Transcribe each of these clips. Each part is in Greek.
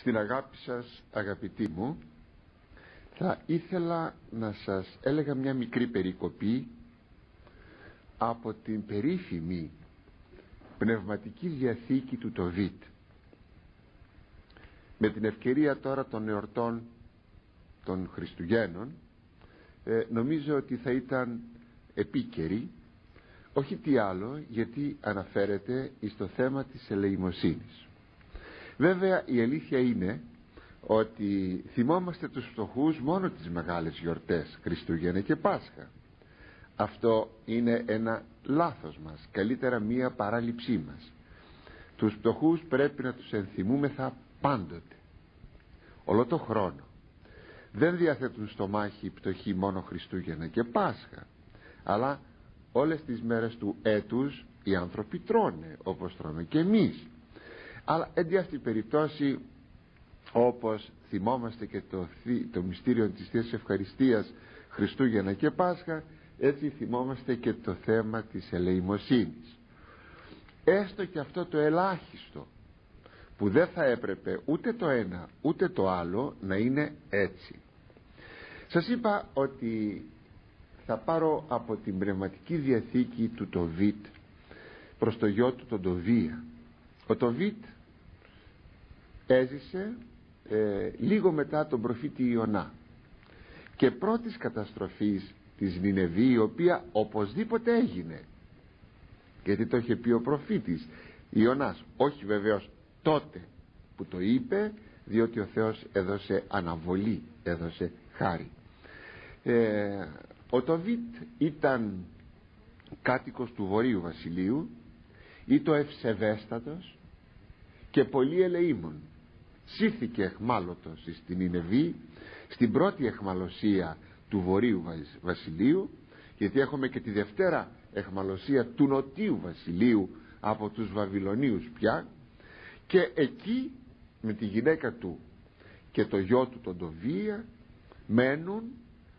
στην αγάπη σας αγαπητοί μου θα ήθελα να σας έλεγα μια μικρή περικοπή από την περίφημη πνευματική διαθήκη του Τοβίτ με την ευκαιρία τώρα των εορτών των Χριστουγέννων ε, νομίζω ότι θα ήταν επίκαιρη όχι τι άλλο γιατί αναφέρεται στο θέμα της ελεημοσύνης βέβαια η αλήθεια είναι ότι θυμόμαστε τους φτωχούς μόνο τις μεγάλες γιορτές Χριστούγεννα και Πάσχα. Αυτό είναι ένα λάθος μας καλύτερα μία παράληψή μας. Τους φτωχούς πρέπει να τους ενθυμούμεθα πάντοτε όλο το χρόνο. Δεν διαθέτουν στο μάχη πτωχή μόνο Χριστούγεννα και Πάσχα αλλά όλες τις μέρες του έτους οι άνθρωποι τρώνε όπως τρώμε και εμείς αλλά εν αυτή περιπτώσει όπως θυμόμαστε και το, το μυστήριο της Θείας Ευχαριστίας Χριστούγεννα και Πάσχα έτσι θυμόμαστε και το θέμα της ελεημοσύνης. Έστω και αυτό το ελάχιστο που δεν θα έπρεπε ούτε το ένα ούτε το άλλο να είναι έτσι. Σας είπα ότι θα πάρω από την πνευματική διαθήκη του Τοβίτ προς το γιο του τον Τοβία. Ο Τοβίτ έζησε ε, λίγο μετά τον προφήτη Ιωνά. Και πρώτης καταστροφής της Νινεβή η οποία οπωσδήποτε έγινε. Γιατί το είχε πει ο προφήτης Ιωνάς. Όχι βεβαίως τότε που το είπε διότι ο Θεός έδωσε αναβολή έδωσε χάρη. Ε, ο Τοβίτ ήταν κάτοικος του Βορείου Βασιλείου ή το ευσεβέστατος και πολύ ελεήμων σύρθηκε εχμάλωτος στην Ινεβή στην πρώτη εχμαλωσία του Βορείου Βασιλείου γιατί έχουμε και τη δευτέρα εχμαλωσία του Νοτίου Βασιλείου από τους Βαβυλωνίους πια και εκεί με τη γυναίκα του και το γιο του τον Τοβία μένουν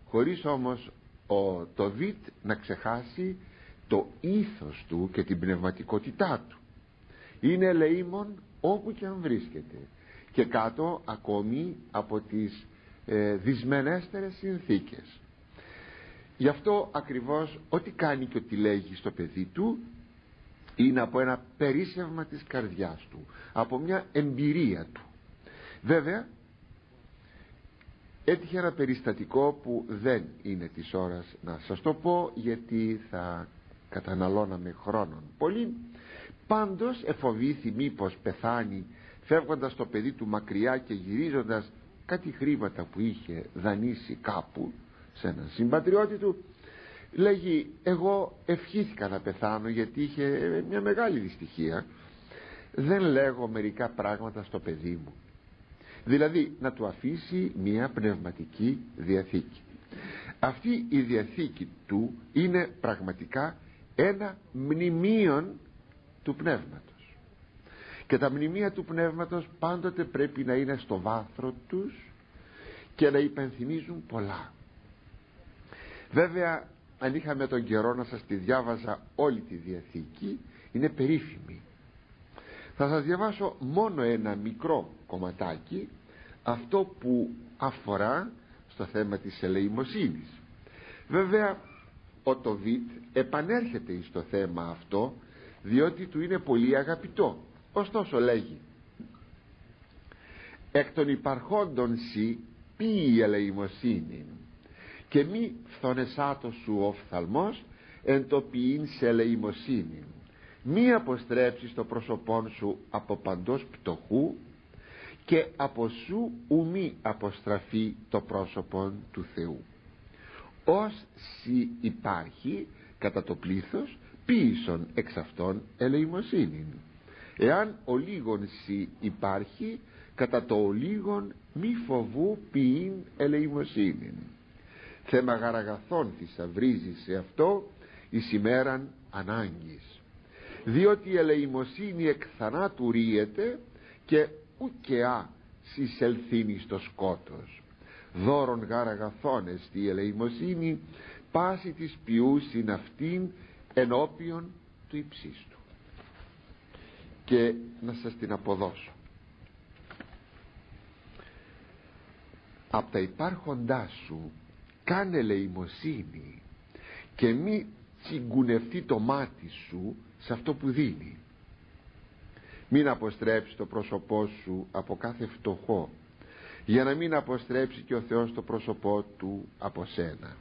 χωρίς όμως ο Τοβίτ να ξεχάσει το ήθος του και την πνευματικότητά του. Είναι ελεήμων όπου και αν βρίσκεται και κάτω ακόμη από τις ε, δυσμενέστερες συνθήκες. Γι' αυτό ακριβώς ό,τι κάνει και ό,τι λέγει στο παιδί του είναι από ένα περίσσευμα της καρδιάς του από μια εμπειρία του. Βέβαια έτυχε ένα περιστατικό που δεν είναι της ώρας να σας το πω γιατί θα καταναλώναμε χρόνον πολύ. Πάντως εφοβήθη μήπως πεθάνει φεύγοντας το παιδί του μακριά και γυρίζοντας κάτι χρήματα που είχε δανείσει κάπου σε έναν συμπατριώτη του λέγει εγώ ευχήθηκα να πεθάνω γιατί είχε μια μεγάλη δυστυχία. Δεν λέγω μερικά πράγματα στο παιδί μου δηλαδή να του αφήσει μια πνευματική διαθήκη. Αυτή η διαθήκη του είναι πραγματικά ένα μνημείον του πνεύματος και τα μνημεία του πνεύματος πάντοτε πρέπει να είναι στο βάθρο τους και να υπενθυμίζουν πολλά. Βέβαια αν είχαμε τον καιρό να σας τη διάβαζα όλη τη Διαθήκη είναι περίφημη. Θα σας διαβάσω μόνο ένα μικρό κομματάκι αυτό που αφορά στο θέμα της ελεημοσύνης. Βέβαια ο Τοβίτ επανέρχεται στο θέμα αυτό διότι του είναι πολύ αγαπητό ωστόσο λέγει εκ των υπαρχόντων σι ποιη η ελεημοσύνη και μη φθονεσάτο σου ο φθαλμός εν το ποιήν σε ελεημοσύνη μη αποστρέψεις το πρόσωπόν σου από παντός πτωχού και από σου ουμή αποστραφεί το πρόσωπο του Θεού. Ως σι υπάρχει κατά το πλήθος πίσον εξ αυτών ελεημοσύνη εάν ο λίγον σι υπάρχει κατά το ο λίγον μη φοβού ποιήν ελεημοσύνη θέμα γαραγαθών θησαυρίζει σε αυτό εις ημέραν ανάγκης. Διότι η ελεημοσύνη εκ θανάτου ρίεται και ουκεά συσελθύνει στο σκότος. Δώρον γάρ αγαθών η ελεημοσύνη πάση της ποιούσιν αυτήν ενώπιον του υψίστου και να σας την αποδώσω. Από τα υπάρχοντά σου κάνε ελεημοσύνη και μη τσιγκουνευτεί το μάτι σου σε αυτό που δίνει. Μην αποστρέψει το πρόσωπό σου από κάθε φτωχό για να μην αποστρέψει και ο Θεός το πρόσωπό του από σένα.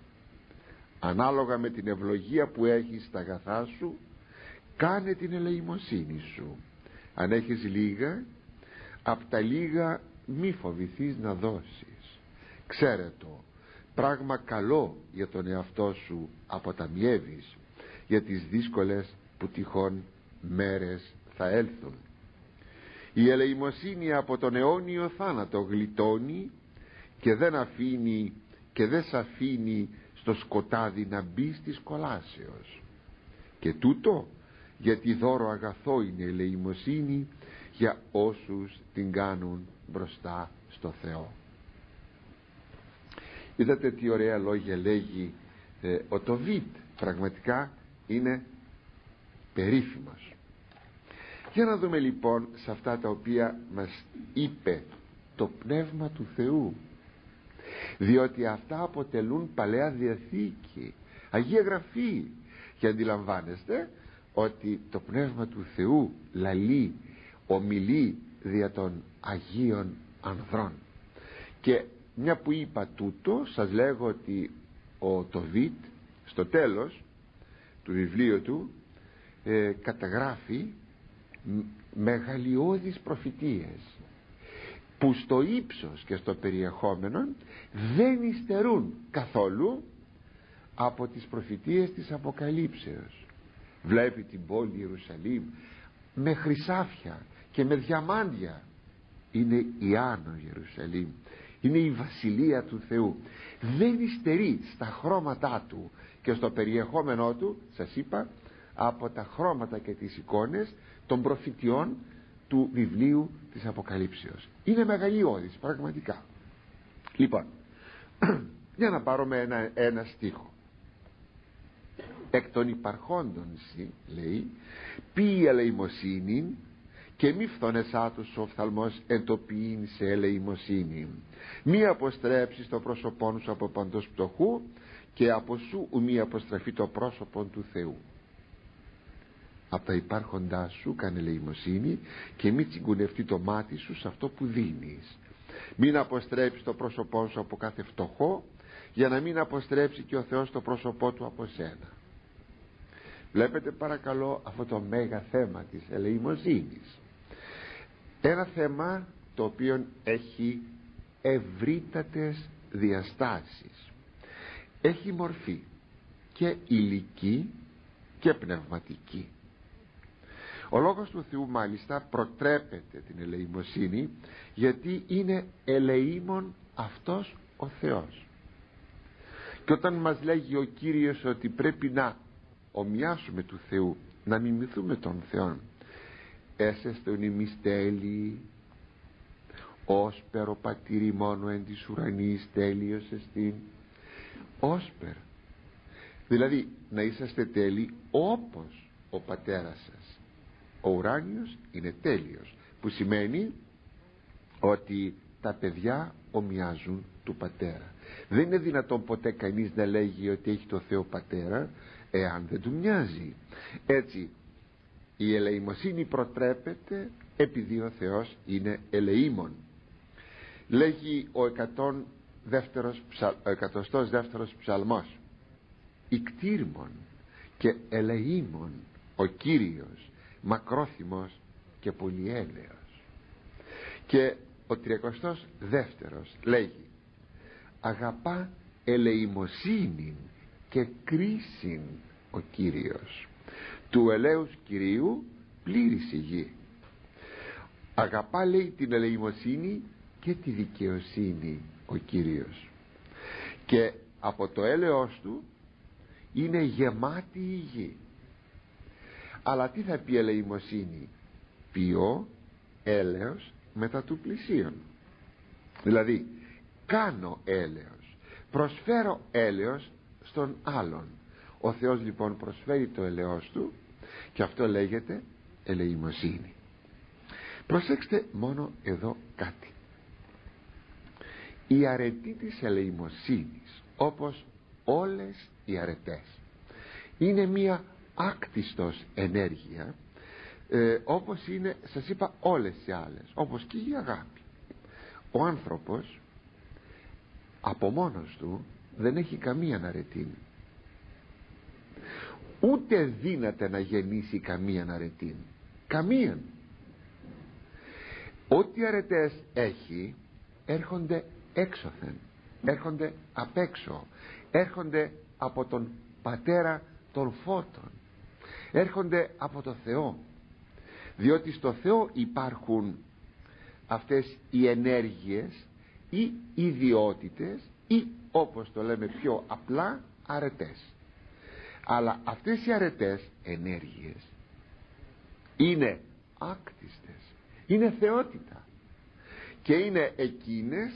Ανάλογα με την ευλογία που έχεις στα αγαθά σου κάνε την ελεημοσύνη σου αν έχεις λίγα απ' τα λίγα μη φοβηθείς να δώσεις. Ξέρε το πράγμα καλό για τον εαυτό σου αποταμιεύεις για τις δύσκολες που τυχόν μέρες θα έλθουν. Η ελεημοσύνη από τον αιώνιο θάνατο γλιτώνει και δεν αφήνει και δεν σ' αφήνει στο σκοτάδι να μπει της κολάσεως. Και τούτο γιατί δώρο αγαθό είναι η ελεημοσύνη για όσους την κάνουν μπροστά στο Θεό. Είδατε τι ωραία λόγια λέγει ε, ο Τοβίτ. Πραγματικά είναι περίφημος. Για να δούμε λοιπόν σε αυτά τα οποία μας είπε το Πνεύμα του Θεού. Διότι αυτά αποτελούν Παλαιά Διαθήκη Αγία Γραφή. Και αντιλαμβάνεστε ότι το Πνεύμα του Θεού λαλεί, ομιλεί δια των Αγίων Ανδρών. Και μια που είπα τούτο σας λέγω ότι ο Τοβίτ στο τέλος του βιβλίου του ε, καταγράφει μεγαλειώδεις προφητείες που στο ύψος και στο περιεχόμενο δεν υστερούν καθόλου από τις προφητείες της Αποκαλύψεως βλέπει την πόλη Ιερουσαλήμ με χρυσάφια και με διαμάντια. Είναι η Άνω Ιερουσαλήμ. Είναι η Βασιλεία του Θεού. Δεν υστερεί στα χρώματά του. Και στο περιεχόμενό του σας είπα από τα χρώματα και τις εικόνες των προφητιών του βιβλίου της Αποκαλύψεως. Είναι μεγαλειώδης πραγματικά. Λοιπόν για να πάρουμε ένα, ένα στίχο εκ των υπαρχόντων σι, λέει πει ελεημοσύνη και μη φθονεσά τους ο φθαλμός εντοπίν σε ελεημοσύνη μη αποστρέψεις το πρόσωπό σου από παντός πτωχού και από σου μη αποστραφεί το πρόσωπο του Θεού από τα υπάρχοντά σου κάνε ελεημοσύνη και μη τσιγκουνευτεί το μάτι σου σε αυτό που δίνεις. Μην αποστρέψεις το πρόσωπό σου από κάθε φτωχό για να μην αποστρέψει και ο Θεός το πρόσωπό του από σένα βλέπετε παρακαλώ αυτό το μέγα θέμα της ελεημοσύνης. Ένα θέμα το οποίο έχει ευρύτατες διαστάσεις. Έχει μορφή και ηλική και πνευματική. Ο λόγος του Θεού μάλιστα προτρέπεται την ελεημοσύνη γιατί είναι ελεήμων αυτός ο Θεός. Και όταν μας λέγει ο Κύριος ότι πρέπει να ομοιάσουμε του Θεού να μιμηθούμε τον Θεό. Έσεστον ημις τέλει όσπερο πατήρι μόνο εν της ουρανής τέλειος εστίν όσπερ δηλαδή να είσαστε τέλειοι όπως ο πατέρας σας. Ο ουράνιος είναι τέλειος που σημαίνει ότι τα παιδιά ομοιάζουν του πατέρα. Δεν είναι δυνατόν ποτέ κανείς να λέγει ότι έχει το Θεό πατέρα εάν δεν του μοιάζει. Έτσι η ελεημοσύνη προτρέπεται επειδή ο Θεός είναι ελεήμων. Λέγει ο 102 δεύτερος ψαλμός. Ικτήρμων και ελεήμων ο Κύριος μακρόθυμος και πολυέλεος και ο 32 δεύτερος λέγει αγαπά ελεημοσύνη και κρίσιν ο Κύριος. Του ελέους Κυρίου πλήρης η γη. Αγαπά λέει την ελεημοσύνη και τη δικαιοσύνη ο Κύριος. Και από το έλεος του είναι γεμάτη η γη. Αλλά τι θα πει ελεημοσύνη; Ποιό έλεος μετά του πλησίον. Δηλαδή κάνω έλεος προσφέρω έλεος στον άλλον. Ο Θεός λοιπόν προσφέρει το ελαιός του και αυτό λέγεται ελεημοσύνη. Προσέξτε μόνο εδώ κάτι. Η αρετή της ελεημοσύνης όπως όλες οι αρετές είναι μία άκτιστος ενέργεια ε, όπως είναι σας είπα όλες οι άλλες όπως και η αγάπη. Ο άνθρωπος από μόνος του δεν έχει καμία αρετή ούτε δύναται να γεννήσει καμία αρετή καμία ό,τι αρετές έχει έρχονται έξωθεν. Έρχονται απ' έξω. Έρχονται από τον πατέρα των φώτων. Έρχονται από το Θεό. Διότι στο Θεό υπάρχουν αυτές οι ενέργειες ή ιδιότητες ή όπως το λέμε πιο απλά αρετές. Αλλά αυτές οι αρετές ενέργειες είναι άκτιστες είναι θεότητα. Και είναι εκείνες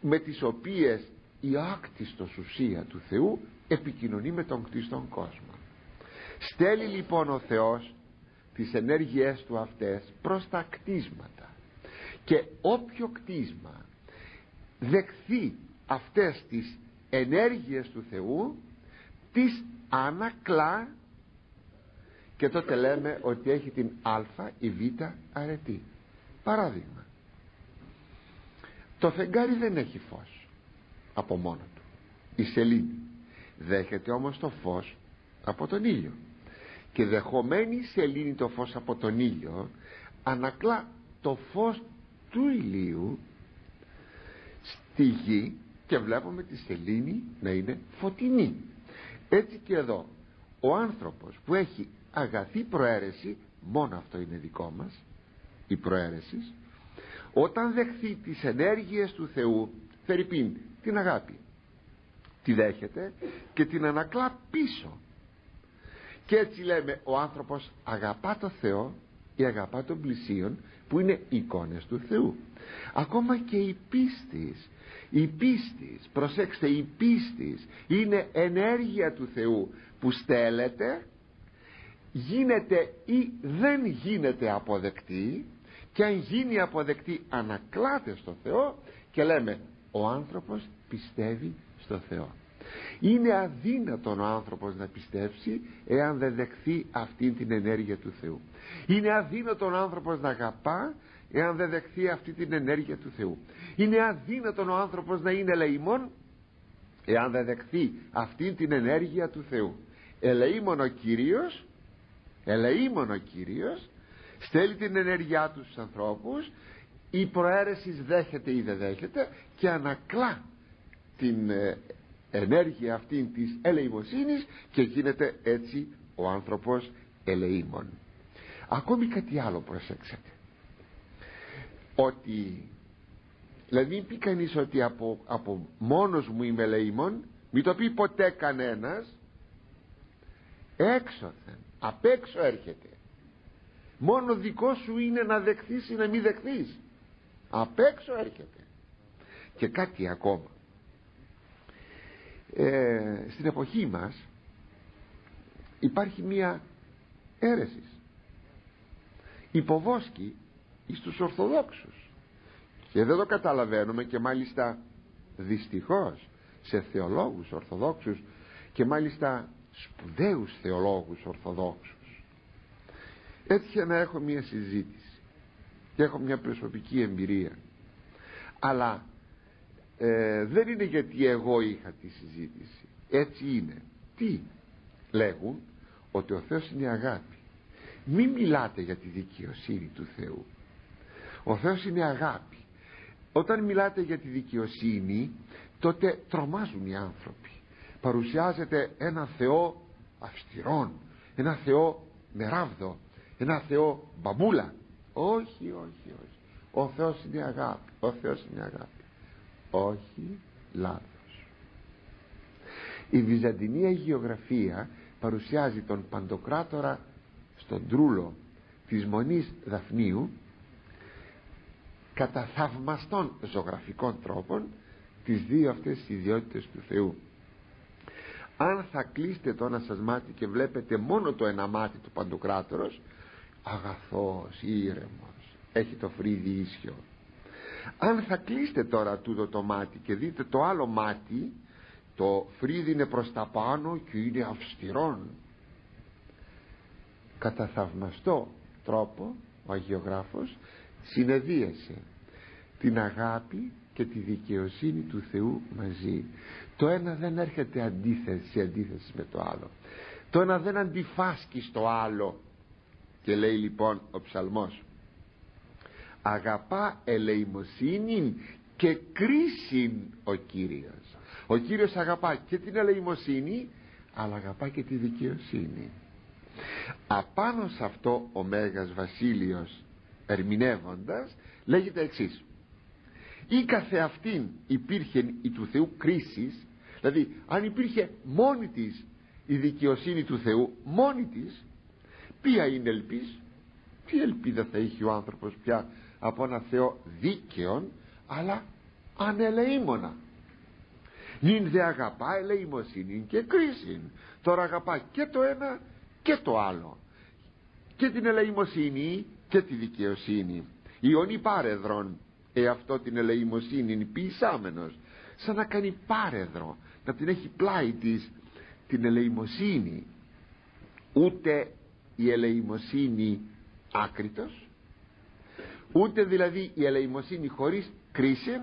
με τις οποίες η άκτιστος ουσία του Θεού επικοινωνεί με τον κτίστον κόσμο. Στέλνει λοιπόν ο Θεός τις ενέργειές του αυτές προς τα κτίσματα. Και όποιο κτίσμα δεχθεί αυτές τις ενέργειες του Θεού τις ανακλά. Και τότε λέμε ότι έχει την α ή β αρετή. Παράδειγμα. Το φεγγάρι δεν έχει φως από μόνο του. Η σελήνη. Δέχεται όμως το φως από τον ήλιο. Και δεχομένη η σελήνη το φως από τον ήλιο ανακλά το φως του ηλίου στη γη και βλέπουμε τη σελήνη να είναι φωτεινή. Έτσι και εδώ ο άνθρωπος που έχει αγαθή προαίρεση μόνο αυτό είναι δικό μας η προαίρεση όταν δεχθεί τις ενέργειες του Θεού Φερρυπίν την αγάπη τη δέχεται και την ανακλά πίσω. Και έτσι λέμε ο άνθρωπος αγαπά το Θεό ή αγαπά τον πλησίον που είναι εικόνες του Θεού. Ακόμα και η πίστης η πίστης προσέξτε η πίστης είναι ενέργεια του Θεού που στέλνεται γίνεται ή δεν γίνεται αποδεκτή και αν γίνει αποδεκτή ανακλάται στο Θεό και λέμε ο άνθρωπος πιστεύει στο Θεό είναι αδύνατον ο άνθρωπος να πιστέψει εάν δεν δεχθεί αυτή την ενέργεια του Θεού. Είναι αδύνατον ο άνθρωπος να αγαπά εάν δεν δεχθεί αυτή την ενέργεια του Θεού. Είναι αδύνατον ο άνθρωπος να είναι ελεημόν εάν δεν δεχθεί αυτή την ενέργεια του Θεού. Ελεήμον ο Κύριος ελεήμον ο Κύριος στέλνει την ενέργειά του στους ανθρώπους η προαίρεση δέχεται ή δεν δέχεται και ανακλά την ε, ενέργεια αυτή της ελεημοσύνης και γίνεται έτσι ο άνθρωπος ελεήμων. Ακόμη κάτι άλλο προσέξατε ότι δηλαδή μην πει κανείς ότι από, από μόνος μου είμαι ελεήμων μην το πει ποτέ κανένας έξωθεν απ' έξω έρχεται. Μόνο δικό σου είναι να δεχθείς ή να μην δεχθείς. Απ' έξω έρχεται. Και κάτι ακόμα. Ε, στην εποχή μας υπάρχει μία αίρεση. Υποβόσκει εις τους Ορθοδόξους. Και δεν το καταλαβαίνουμε και μάλιστα δυστυχώς σε θεολόγους Ορθοδόξους και μάλιστα σπουδαίους θεολόγους Ορθοδόξους. Έτυχε να έχω μία συζήτηση και έχω μια προσωπική εμπειρία. Αλλά ε, δεν είναι γιατί εγώ είχα τη συζήτηση. Έτσι είναι. Τι λέγουν ότι ο Θεός είναι αγάπη. Μην μιλάτε για τη δικαιοσύνη του Θεού ο Θεός είναι αγάπη. Όταν μιλάτε για τη δικαιοσύνη τότε τρομάζουν οι άνθρωποι. Παρουσιάζεται ένα Θεό αυστηρόν ένα Θεό με ράβδο ένα Θεό μπαμπούλα. Όχι όχι όχι. Ο Θεός είναι αγάπη ο Θεός είναι αγάπη. Όχι λάθος. Η Βυζαντινή Αγιογραφία παρουσιάζει τον Παντοκράτορα στον τρούλο της Μονής Δαφνίου κατά θαυμαστών ζωγραφικών τρόπων τις δύο αυτές ιδιότητες του Θεού. Αν θα κλείσετε το ένα σας μάτι και βλέπετε μόνο το ένα μάτι του Παντοκράτορος αγαθός, ήρεμος έχει το φρύδι ίσιο. Αν θα κλείσετε τώρα τούτο το μάτι και δείτε το άλλο μάτι το φρύδι είναι προς τα πάνω και είναι αυστηρόν. Κατά θαυμαστό τρόπο ο Αγιογράφος συνεδίασε την αγάπη και τη δικαιοσύνη του Θεού μαζί. Το ένα δεν έρχεται αντίθεση, σε αντίθεση με το άλλο. Το ένα δεν αντιφάσκει στο άλλο. Και λέει λοιπόν ο ψαλμός αγαπά ελεημοσύνη και κρίσιν ο Κύριος ο Κύριος αγαπά και την ελεημοσύνη αλλά αγαπά και τη δικαιοσύνη. Απάνω σε αυτό ο Μέγας Βασίλειος ερμηνεύοντας λέγεται εξής. Ή καθεαυτήν υπήρχε η του Θεού κρίσης δηλαδή αν υπήρχε μόνη της η δικαιοσύνη του Θεού μόνη της ποια είναι ελπίς τι ελπίδα θα είχε ο άνθρωπος πια από ένα Θεό δίκαιον αλλά ανελεήμονα. Νυν δε αγαπά ελεημοσύνη και κρίση τώρα αγαπά και το ένα και το άλλο. Και την ελεημοσύνη και τη δικαιοσύνη. Ιονί πάρεδρον εαυτό την ελεημοσύνη ποιησάμενος σαν να κάνει πάρεδρο να την έχει πλάι της την ελεημοσύνη. Ούτε η ελεημοσύνη άκριτος ούτε δηλαδή η ελεημοσύνη χωρίς κρίση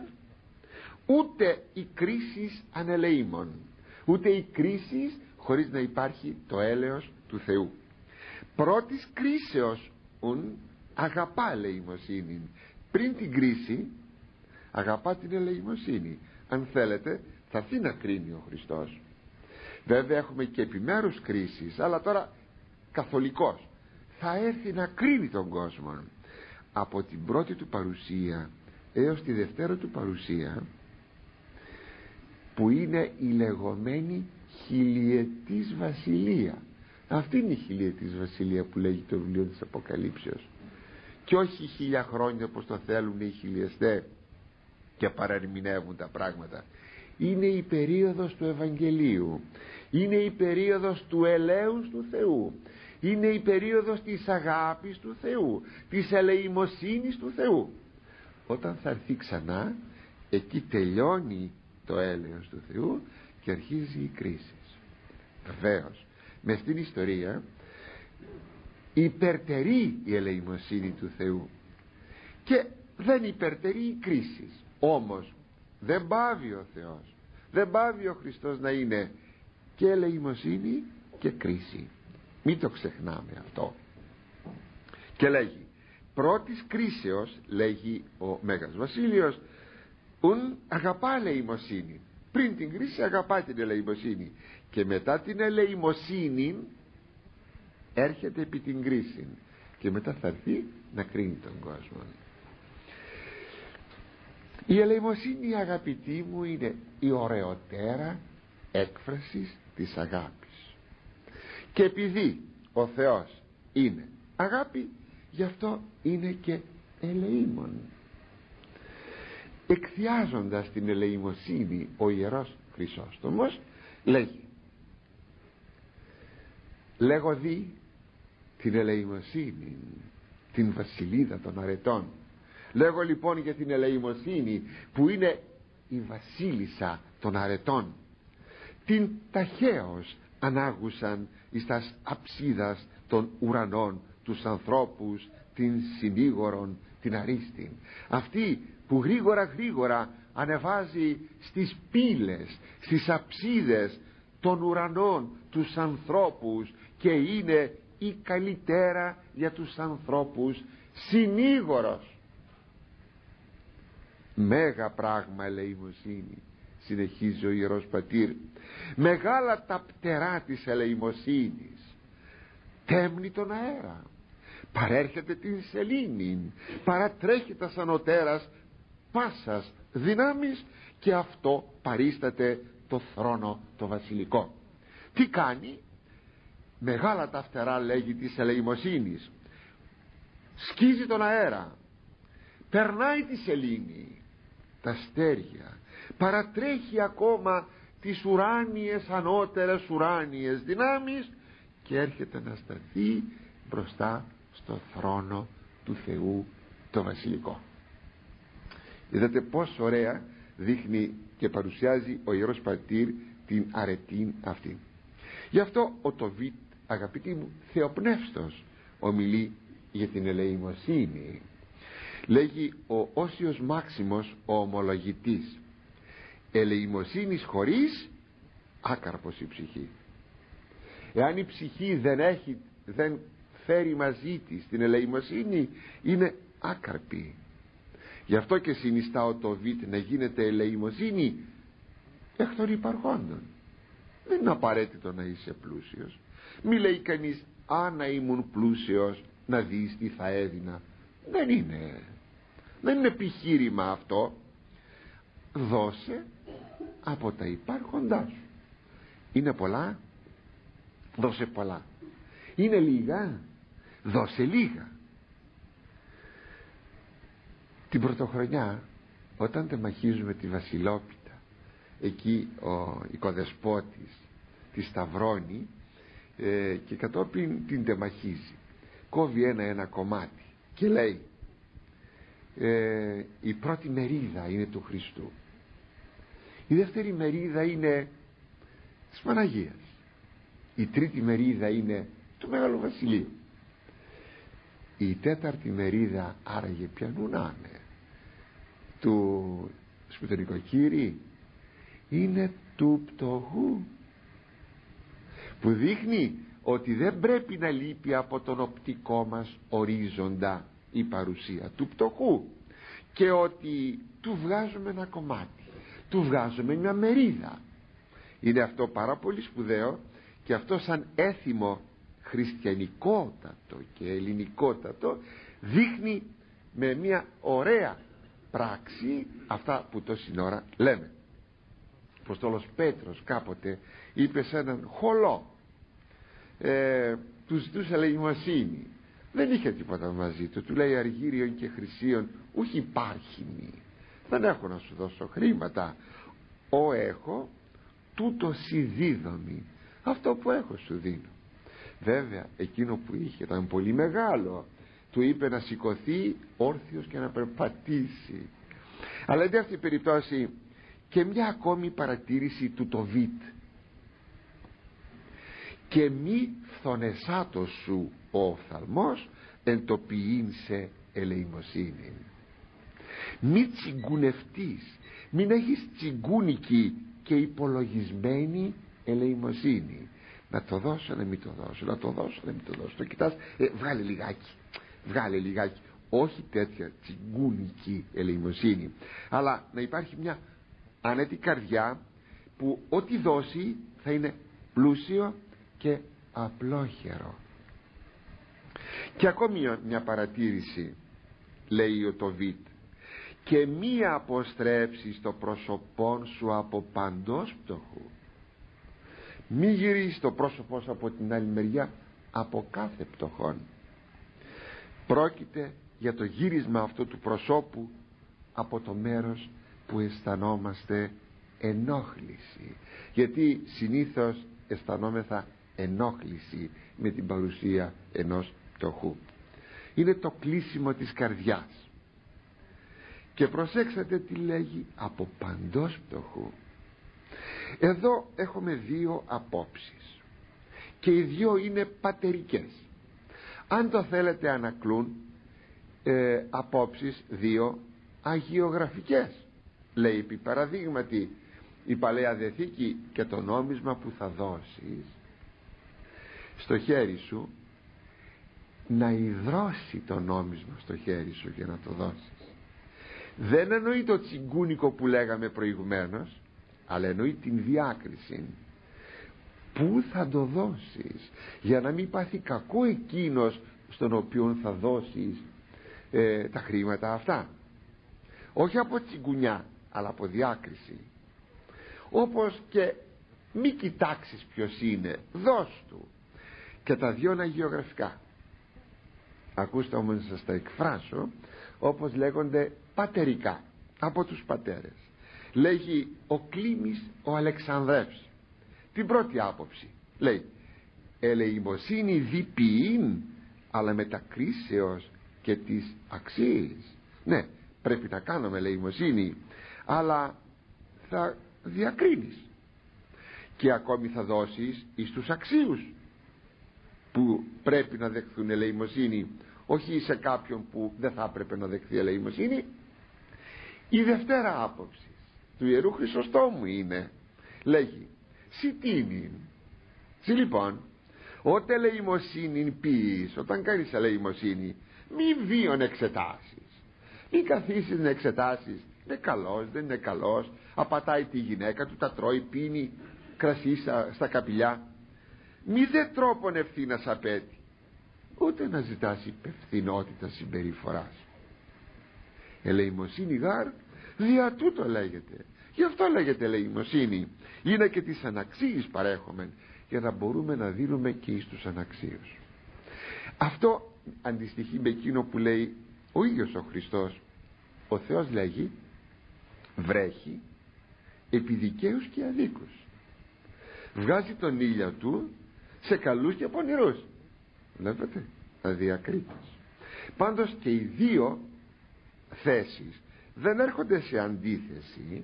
ούτε η κρίση ανελεήμων ούτε η κρίση χωρίς να υπάρχει το έλεος του Θεού. Πρώτης κρίσεως ουν αγαπά ελεημοσύνη πριν την κρίση αγαπά την ελεημοσύνη. Αν θέλετε θα έρθει να κρίνει ο Χριστός. Βέβαια έχουμε και επιμέρους κρίσεις αλλά τώρα καθολικός. Θα έρθει να κρίνει τον κόσμο. Από την πρώτη του παρουσία έως τη δευτέρα του παρουσία που είναι η λεγόμενη χιλιετής βασιλεία. Αυτή είναι η χιλιετής βασιλεία που λέγει το βιβλίο της Αποκαλύψεως και όχι χίλια χρόνια όπως το θέλουν οι χιλιεστέ και παραρμηνεύουν τα πράγματα. Είναι η περίοδος του Ευαγγελίου. Είναι η περίοδος του ελέους του Θεού. Είναι η περίοδος της αγάπης του Θεού της ελεημοσύνης του Θεού. Όταν θα έρθει ξανά εκεί τελειώνει το έλεος του Θεού και αρχίζει η κρίση βεβαίως. με στην ιστορία υπερτερεί η ελεημοσύνη του Θεού. Και δεν υπερτερεί η κρίση όμως δεν πάβει ο Θεός. Δεν πάβει ο Χριστός να είναι και ελεημοσύνη και κρίση. Μην το ξεχνάμε αυτό. Και λέγει πρώτης κρίσεως λέγει ο Μέγας Βασίλειος ουν αγαπά ελεημοσύνη πριν την κρίση αγαπά την ελεημοσύνη. Και μετά την ελεημοσύνη έρχεται επί την κρίση. Και μετά θα έρθει να κρίνει τον κόσμο. Η ελεημοσύνη αγαπητή μου είναι η ωραιοτέρα έκφρασης της αγάπης. Και επειδή ο Θεός είναι αγάπη γι' αυτό είναι και ελεήμων. Εκθιάζοντας την ελεημοσύνη ο Ιερός Χρυσόστομος λέγει λέγω δι την ελεημοσύνη την βασιλίδα των αρετών. Λέγω λοιπόν για την ελεημοσύνη που είναι η βασίλισσα των αρετών. Την ταχαίως ανάγουσαν εις τας αψίδας των ουρανών τους ανθρώπους την συνήγορον την αρίστην αυτή που γρήγορα γρήγορα ανεβάζει στις πύλες στις αψίδες των ουρανών τους ανθρώπους και είναι η καλύτερα για τους ανθρώπους συνήγορος. Μέγα πράγμα ελεημοσύνη συνεχίζει ο Ιερός Πατήρ. Μεγάλα τα πτερά της ελεημοσύνης τέμνει τον αέρα. Παρέρχεται την σελήνη. Παρατρέχει τα σανωτέρας πάσας δυνάμεις και αυτό παρίσταται το θρόνο το βασιλικό. Τι κάνει; Μεγάλα τα φτερά λέγει της ελεημοσύνης. Σκίζει τον αέρα. Περνάει τη σελήνη τα στέρια παρατρέχει ακόμα τις ουράνιες ανώτερες ουράνιες δυνάμεις και έρχεται να σταθεί μπροστά στο θρόνο του Θεού το βασιλικό. Είδατε πόσο ωραία δείχνει και παρουσιάζει ο Ιερός Πατήρ την αρετή αυτή γι' αυτό ο Τοβίτ αγαπητοί μου θεοπνεύστος ομιλεί για την ελεημοσύνη. Λέγει ο Όσιος Μάξιμος ο ομολογητής. Ελεημοσύνης χωρίς άκαρπος η ψυχή. Εάν η ψυχή δεν έχει δεν φέρει μαζί της την ελεημοσύνη είναι άκαρπη. Γι' αυτό και συνιστά ο το βίτ να γίνεται ελεημοσύνη εκ των υπαρχόντων. Δεν είναι απαραίτητο να είσαι πλούσιος μη λέει κανείς άνα ήμουν πλούσιος να δεις τι θα έδινα δεν είναι. Δεν είναι επιχείρημα αυτό. Δώσε από τα υπάρχοντά σου. Είναι πολλά. Δώσε πολλά. Είναι λίγα. Δώσε λίγα. Την πρωτοχρονιά όταν τεμαχίζουμε τη Βασιλόπιτα εκεί ο οικοδεσπότης τη σταυρώνει ε, και κατόπιν την τεμαχίζει. Κόβει ένα-ένα κομμάτι και λέει ε, η πρώτη μερίδα είναι του Χριστού. Η δεύτερη μερίδα είναι της Παναγίας. Η τρίτη μερίδα είναι του Μεγάλου Βασιλείου. Η τέταρτη μερίδα άραγε πιανού να είναι του σπιτονικοκύρη είναι του πτωχού που δείχνει ότι δεν πρέπει να λείπει από τον οπτικό μας ορίζοντα η παρουσία του πτωχού και ότι του βγάζουμε ένα κομμάτι του βγάζουμε μια μερίδα. Είναι αυτό πάρα πολύ σπουδαίο και αυτό σαν έθιμο χριστιανικότατο και ελληνικότατο δείχνει με μια ωραία πράξη αυτά που τόση ώρα λέμε. Ο Αποστόλος Πέτρος κάποτε είπε σε έναν χολό ε, του ζητούσε ελεημοσύνη δεν είχε τίποτα μαζί του. Του λέει αργύριον και χρυσίων ούχ υπάρχει μη δεν έχω να σου δώσω χρήματα. Ο έχω τούτος σιδίδωμη αυτό που έχω σου δίνω βέβαια εκείνο που είχε ήταν πολύ μεγάλο. Του είπε να σηκωθεί όρθιος και να περπατήσει. Αλλά εν αυτή περιπτώσει και μια ακόμη παρατήρηση του το βιτ και μη φθονεσάτος σου ο οφθαλμός εν το σε ελεημοσύνη. Μη τσιγκουνευτείς μην έχεις τσιγκούνικη και υπολογισμένη ελεημοσύνη. Να το δώσω να μην το δώσω να το δώσω να μην το δώσω το κοιτάς ε, βγάλε λιγάκι βγάλε λιγάκι. Όχι τέτοια τσιγκούνικη ελεημοσύνη. Αλλά να υπάρχει μια ανέτη καρδιά που ό,τι δώσει θα είναι πλούσιο και απλόχερο. Και ακόμη μια παρατήρηση λέει ο Τοβίτ. Και μία αποστρέψει το πρόσωπό σου από παντός πτωχού. Μη γυρίσεις το πρόσωπό σου από την άλλη μεριά από κάθε πτωχόν. Πρόκειται για το γύρισμα αυτού του προσώπου από το μέρος που αισθανόμαστε ενόχληση. Γιατί συνήθως αισθανόμεθα ενόχληση με την παρουσία ενός πτωχού είναι το κλείσιμο της καρδιάς. Και προσέξατε τι λέγει από παντός πτωχού εδώ έχουμε δύο απόψεις. Και οι δύο είναι πατερικές. Αν το θέλετε ανακλούν ε, απόψεις δύο αγιογραφικές. Λέει επί παραδείγματι η Παλαιά Δεθήκη και το νόμισμα που θα δώσεις στο χέρι σου να υδρώσει το νόμισμα στο χέρι σου για να το δώσεις. Δεν εννοεί το τσιγκούνικο που λέγαμε προηγουμένως αλλά εννοεί την διάκριση. Πού θα το δώσεις για να μην πάθει κακό εκείνος στον οποίο θα δώσεις ε, τα χρήματα αυτά. Όχι από τσιγκουνιά αλλά από διάκριση. Όπως και μη κοιτάξεις ποιος είναι δώσ' του και τα δυο είναι αγιογραφικά ακούστε όμως να σας τα εκφράσω όπως λέγονται πατερικά από τους πατέρες. Λέγει ο Κλήμης ο Αλεξανδρεύς την πρώτη άποψη. Λέει ελεημοσύνη διποιήν αλλά μετακρίσεως και της αξίας ναι πρέπει να κάνουμε ελεημοσύνη αλλά θα διακρίνεις. Και ακόμη θα δώσεις εις τους αξίους που πρέπει να δεχθούν ελεημοσύνη όχι σε κάποιον που δεν θα έπρεπε να δεχθεί ελεημοσύνη η δευτέρα άποψη του Ιερού Χρυσοστόμου είναι λέγει σιτίνιν σι λοιπόν όταν ελεημοσύνη πεις όταν κάνεις ελεημοσύνη μη βίων εξετάσεις. Μη καθίσεις να εξετάσεις είναι καλός δεν είναι καλός απατάει τη γυναίκα του τα τρώει πίνει κρασί στα, στα καπηλιά μη δε τρόπον ευθύνας απέτει ούτε να ζητάς υπευθυνότητα συμπεριφοράς. Ελεημοσύνη γάρ δια τούτο λέγεται. Γι' αυτό λέγεται ελεημοσύνη. Είναι και τις αναξίες παρέχομεν για να μπορούμε να δίνουμε και εις τους αναξίους. Αυτό αντιστοιχεί με εκείνο που λέει ο ίδιος ο Χριστός. Ο Θεός λέγει βρέχει επί δικαίους και αδίκους. Βγάζει τον ήλιο του σε καλούς και πονηρούς. Βλέπετε αδιακρίτες. Πάντως και οι δύο θέσεις δεν έρχονται σε αντίθεση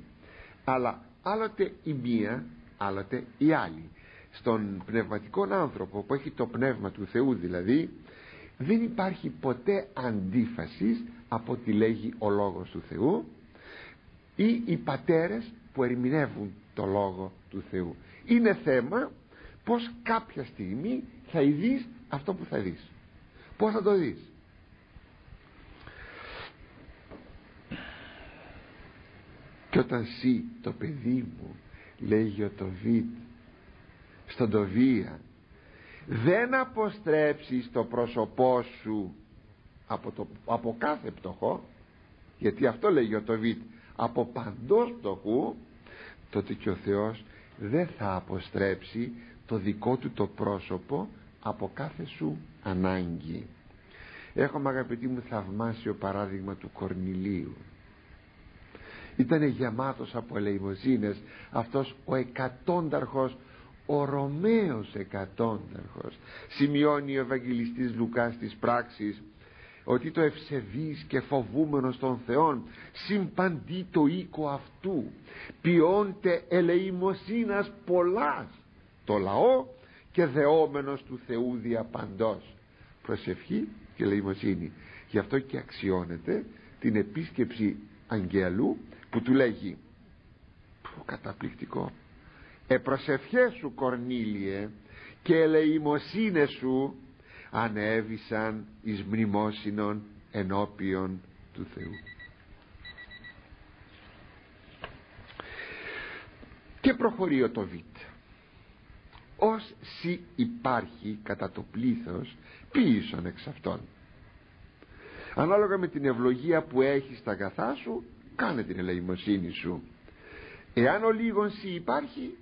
αλλά άλλοτε η μία άλλοτε η άλλη. Στον πνευματικό άνθρωπο που έχει το πνεύμα του Θεού δηλαδή δεν υπάρχει ποτέ αντίφασης από τη λέγει ο λόγος του Θεού ή οι πατέρες που ερμηνεύουν το λόγο του Θεού. Είναι θέμα πως κάποια στιγμή θα ειδείς αυτό που θα δεις. Πως θα το δεις. Και όταν σύ το παιδί μου λέγει ο Τοβίτ στον Τοβία δεν αποστρέψεις το πρόσωπό σου από, το, από κάθε πτωχό γιατί αυτό λέγει ο Τοβίτ από παντός πτωχού τότε και ο Θεός δεν θα αποστρέψει το δικό του το πρόσωπο από κάθε σου ανάγκη. Έχουμε αγαπητοί μου θαυμάσιο παράδειγμα του Κορνηλίου ήταν γεμάτος από ελεημοσύνες. Αυτός ο εκατόνταρχος ο Ρωμαίος εκατόνταρχος σημειώνει ο Ευαγγελιστής Λουκάς της πράξης ότι το ευσεβής και φοβούμενος των Θεών συμπαντεί το οίκο αυτού. Ποιόνται ελεημοσύνας πολλάς το λαό και δεόμενος του Θεού διαπαντός. Προσευχή και ελεημοσύνη γι' αυτό και αξιώνεται την επίσκεψη αγγέλου που του λέγει καταπληκτικό. Επροσευχές σου Κορνήλιε και ελεημοσύνες σου ανέβησαν εις μνημόσυνον ενώπιον του Θεού και προχωρεί ο το βιτ ως σι υπάρχει κατά το πλήθος ποιήσον εξ αυτών. Ανάλογα με την ευλογία που έχεις στα αγαθά σου κάνε την ελεημοσύνη σου. Εάν ο λίγον σι υπάρχει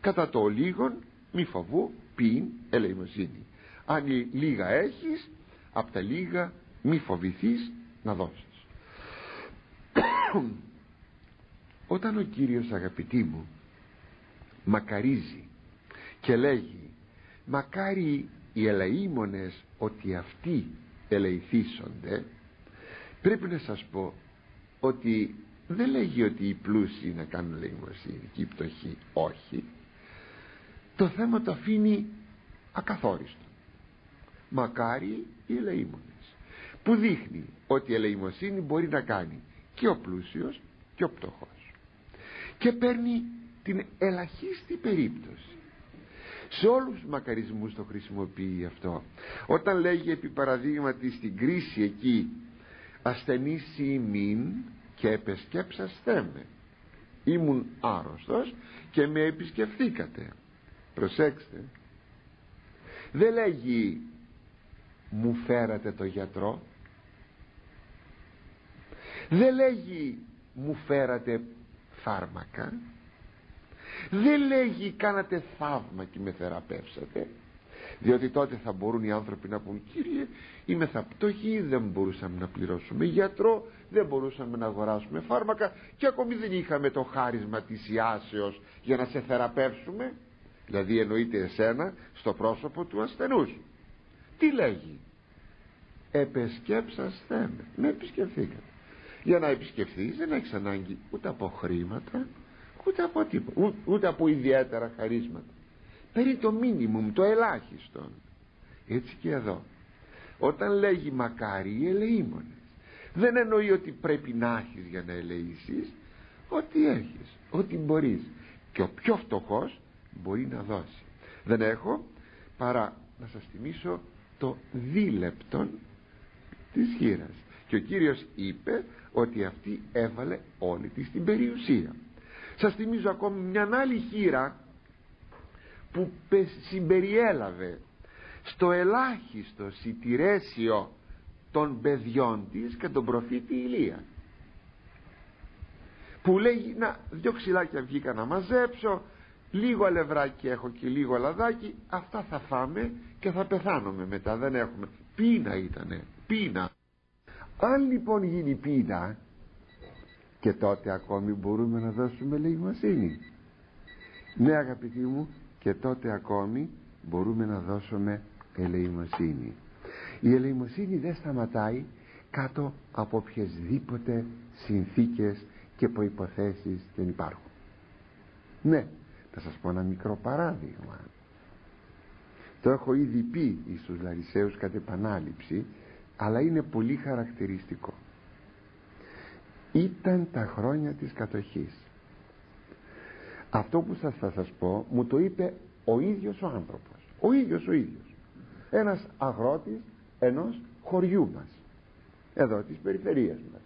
κατά το λίγον μη φοβού πίν ελεημοσύνη. Αν λίγα έχεις από τα λίγα μη φοβηθείς να δώσεις. Όταν ο Κύριος αγαπητή μου μακαρίζει και λέγει μακάρι οι ελεήμονες ότι αυτοί ελεηθήσονται πρέπει να σας πω ότι δεν λέγει ότι οι πλούσιοι να κάνουν ελεημοσύνη και οι πτωχοί όχι. Το θέμα το αφήνει ακαθόριστο. Μακάρι οι ελεήμονες που δείχνει ότι η ελεημοσύνη μπορεί να κάνει και ο πλούσιος και ο πτωχός. Και παίρνει την ελαχίστη περίπτωση σε όλους τους μακαρισμούς το χρησιμοποιεί αυτό. Όταν λέγει επί παραδείγματι στην κρίση εκεί ασθενής ημίν και επεσκέψασθέ με ήμουν άρρωστος και με επισκεφθήκατε προσέξτε. Δεν λέγει μου φέρατε το γιατρό δεν λέγει μου φέρατε φάρμακα δεν λέγει κάνατε θαύμα και με θεραπεύσατε διότι τότε θα μπορούν οι άνθρωποι να πούν κύριε είμαι θα πτωχοί δεν μπορούσαμε να πληρώσουμε γιατρό δεν μπορούσαμε να αγοράσουμε φάρμακα και ακόμη δεν είχαμε το χάρισμα της ιάσεως για να σε θεραπεύσουμε δηλαδή εννοείται εσένα στο πρόσωπο του ασθενούς. Τι λέγει; Επεσκέψαστε με με επισκεφθήκατε. Για να επισκεφθείς δεν έχεις ανάγκη ούτε από χρήματα ούτε από τίποτα ούτε από ιδιαίτερα χαρίσματα. Περί το μίνιμουμ το ελάχιστο έτσι και εδώ. Όταν λέγει μακάρι οι ελεήμονες. Δεν εννοεί ότι πρέπει να έχεις για να ελεήσεις. Ό,τι έχεις, ό,τι μπορείς. Και ο πιο φτωχός μπορεί να δώσει. Δεν έχω παρά να σας θυμίσω το δίλεπτον της χείρας. Και ο Κύριος είπε ότι αυτή έβαλε όλη της την περιουσία σας θυμίζω ακόμη μια άλλη χείρα που συμπεριέλαβε στο ελάχιστο σιτηρέσιο των παιδιών της και τον προφήτη Ηλία. Που λέει να δυο ξυλάκια βγήκα να μαζέψω λίγο αλευράκι έχω και λίγο λαδάκι αυτά θα φάμε και θα πεθάνουμε μετά δεν έχουμε πείνα ήτανε πείνα. Αν λοιπόν γίνει πείνα και τότε ακόμη μπορούμε να δώσουμε ελεημοσύνη ναι αγαπητοί μου και τότε ακόμη μπορούμε να δώσουμε ελεημοσύνη. Η ελεημοσύνη δεν σταματάει κάτω από οποιασδήποτε συνθήκες και προϋποθέσεις δεν υπάρχουν. Ναι θα σας πω ένα μικρό παράδειγμα. Το έχω ήδη πει στους Λαρισαίους κατ' επανάληψη αλλά είναι πολύ χαρακτηριστικό ήταν τα χρόνια της κατοχής. Αυτό που σας θα σας πω μου το είπε ο ίδιος ο άνθρωπος. Ο ίδιος ο ίδιος. Ένας αγρότης ενός χωριού μας. Εδώ της περιφερείας μας.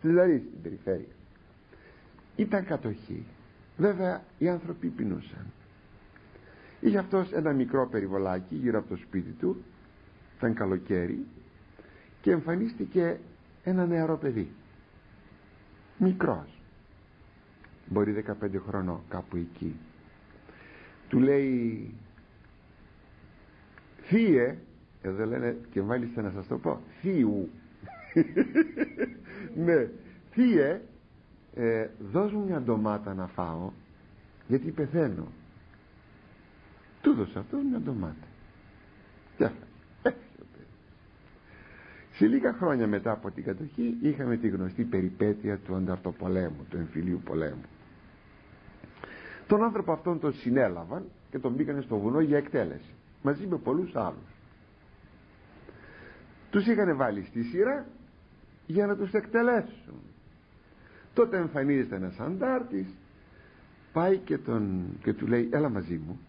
Δηλαδή στην περιφέρεια. Ήταν κατοχή. Βέβαια οι άνθρωποι πεινούσαν. Είχε αυτός ένα μικρό περιβολάκι γύρω από το σπίτι του. Ήταν καλοκαίρι και εμφανίστηκε ένα νεαρό παιδί μικρός. Μπορεί 15 χρονών κάπου εκεί. Του λέει θύε εδώ λένε και μάλιστα να σας το πω θείου ναι θύε ε, δώσ' μου μια ντομάτα να φάω γιατί πεθαίνω του δώσα αυτό μια ντομάτα. Και σε λίγα χρόνια μετά από την κατοχή είχαμε τη γνωστή περιπέτεια του ανταρτοπολέμου, του εμφυλίου πολέμου. Τον άνθρωπο αυτόν τον συνέλαβαν και τον πήγανε στο βουνό για εκτέλεση, μαζί με πολλούς άλλους. Τους είχαν βάλει στη σειρά για να τους εκτελέσουν. Τότε εμφανίζεται ένας αντάρτης, πάει και, τον, και του λέει έλα μαζί μου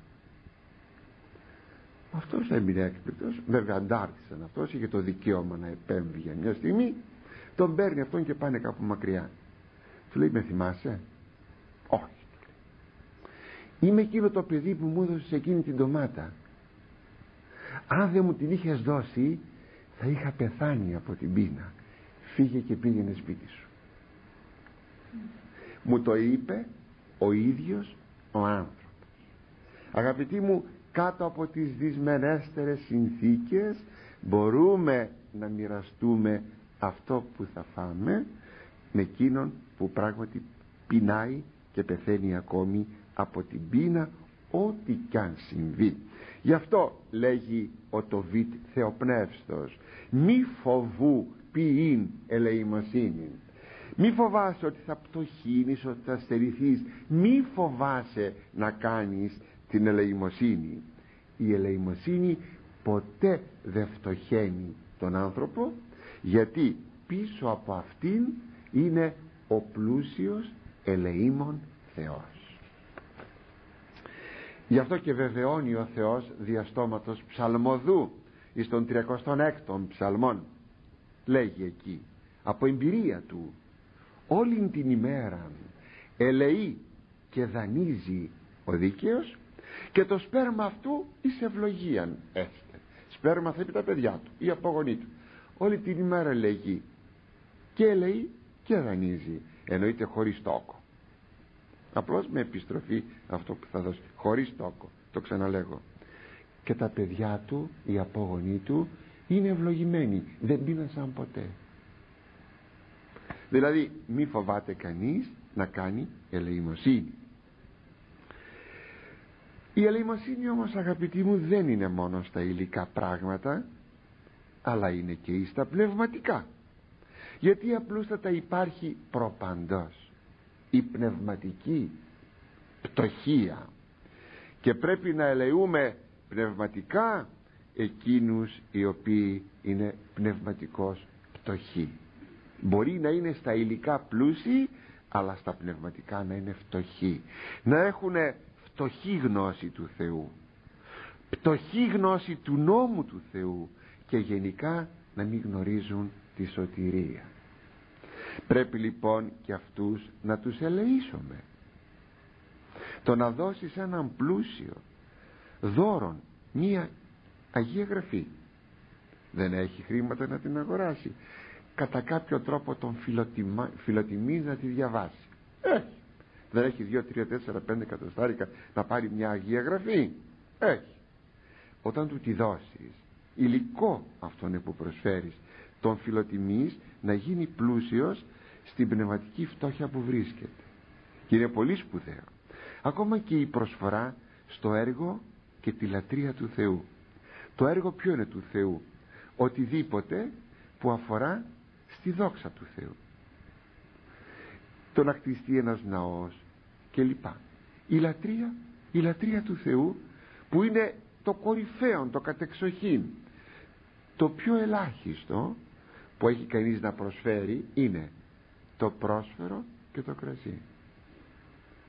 αυτός έμεινε έκπληκτος. Βέβαια αντάρτησαν αυτός είχε το δικαίωμα να επέμβει για μια στιγμή. Τον παίρνει αυτόν και πάνε κάπου μακριά. Του λέει με θυμάσαι; Όχι είμαι εκείνο το παιδί που μου έδωσες εκείνη την ντομάτα. Αν δεν μου την είχες δώσει θα είχα πεθάνει από την πείνα. Φύγε και πήγαινε σπίτι σου μου το είπε ο ίδιος ο άνθρωπος. Αγαπητοί μου κάτω από τις δυσμενέστερες συνθήκες μπορούμε να μοιραστούμε αυτό που θα φάμε με εκείνον που πράγματι πεινάει και πεθαίνει ακόμη από την πείνα ό,τι κι αν συμβεί. Γι' αυτό λέγει ο Τοβίτ Θεοπνεύστος μη φοβού ποιήν ελεημοσύνη μη φοβάσαι ότι θα πτωχύνεις ότι θα στερηθείς. Μη φοβάσαι να κάνεις την ελεημοσύνη. Η ελεημοσύνη ποτέ δεν φτωχαίνει τον άνθρωπο γιατί πίσω από αυτήν είναι ο πλούσιος ελεήμων Θεός. Γι' αυτό και βεβαιώνει ο Θεός διαστόματος ψαλμοδού εις των 36 ψαλμών λέγει εκεί από εμπειρία του όλη την ημέρα ελεεί και δανείζει ο δίκαιος και το σπέρμα αυτού εις ευλογίαν έστε. Σπέρμα θα πει τα παιδιά του ή απογονή του. Όλη την ημέρα λέγει και λέει και δανείζει εννοείται χωρίς τόκο απλώς με επιστροφή αυτό που θα δώσει χωρίς τόκο το ξαναλέγω. Και τα παιδιά του οι απόγονοί του είναι ευλογημένοι δεν πίνασαν ποτέ δηλαδή μη φοβάται κανείς να κάνει ελεημοσύνη η ελεημοσύνη όμως αγαπητοί μου δεν είναι μόνο στα υλικά πράγματα αλλά είναι και στα πνευματικά. Γιατί απλούστατα υπάρχει προπαντός η πνευματική πτωχία. Και πρέπει να ελεούμε πνευματικά εκείνους οι οποίοι είναι πνευματικός πτωχοί. Μπορεί να είναι στα υλικά πλούσιοι αλλά στα πνευματικά να είναι φτωχοί. Να έχουν φτωχή γνώση του Θεού. Πτωχή γνώση του νόμου του Θεού και γενικά να μην γνωρίζουν τη σωτηρία. Πρέπει λοιπόν και αυτούς να τους ελεήσουμε. Το να δώσεις έναν πλούσιο δώρον μία Αγία Γραφή δεν έχει χρήματα να την αγοράσει. Κατά κάποιο τρόπο τον φιλοτιμα... φιλοτιμεί να τη διαβάσει. Έχει δεν έχει 2, 3, 4, 5 εκατοστάρικα να πάρει μια Αγία Γραφή. Έχει. Όταν του τη δώσεις υλικό αυτόν που προσφέρεις τον φιλοτιμείς να γίνει πλούσιος στην πνευματική φτώχεια που βρίσκεται. Και είναι πολύ σπουδαίο. Ακόμα και η προσφορά στο έργο και τη λατρεία του Θεού. Το έργο ποιο είναι του Θεού; Οτιδήποτε που αφορά στη δόξα του Θεού. Το να χτιστεί ένας ναός και λοιπά η λατρεία, η λατρεία του Θεού που είναι το κορυφαίο, το κατεξοχήν. Το πιο ελάχιστο που έχει κανείς να προσφέρει είναι το πρόσφερο και το κρασί.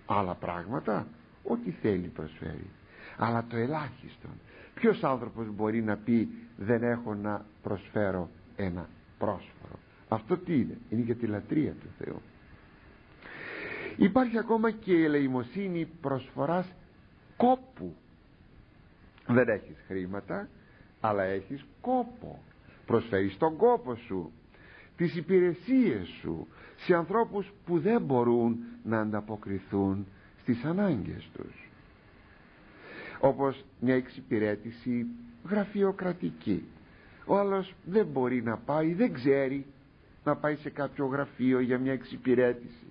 Άλλα πράγματα ό,τι θέλει προσφέρει. Αλλά το ελάχιστο ποιος άνθρωπος μπορεί να πει δεν έχω να προσφέρω ένα πρόσφορο αυτό τι είναι; Είναι για τη λατρεία του Θεού υπάρχει ακόμα και η ελεημοσύνη προσφοράς κόπου. Δεν έχεις χρήματα αλλά έχεις κόπο. Προσφέρεις τον κόπο σου τις υπηρεσίες σου σε ανθρώπους που δεν μπορούν να ανταποκριθούν στις ανάγκες τους. Όπως μια εξυπηρέτηση γραφειοκρατική. Ο άλλος δεν μπορεί να πάει δεν ξέρει να πάει σε κάποιο γραφείο για μια εξυπηρέτηση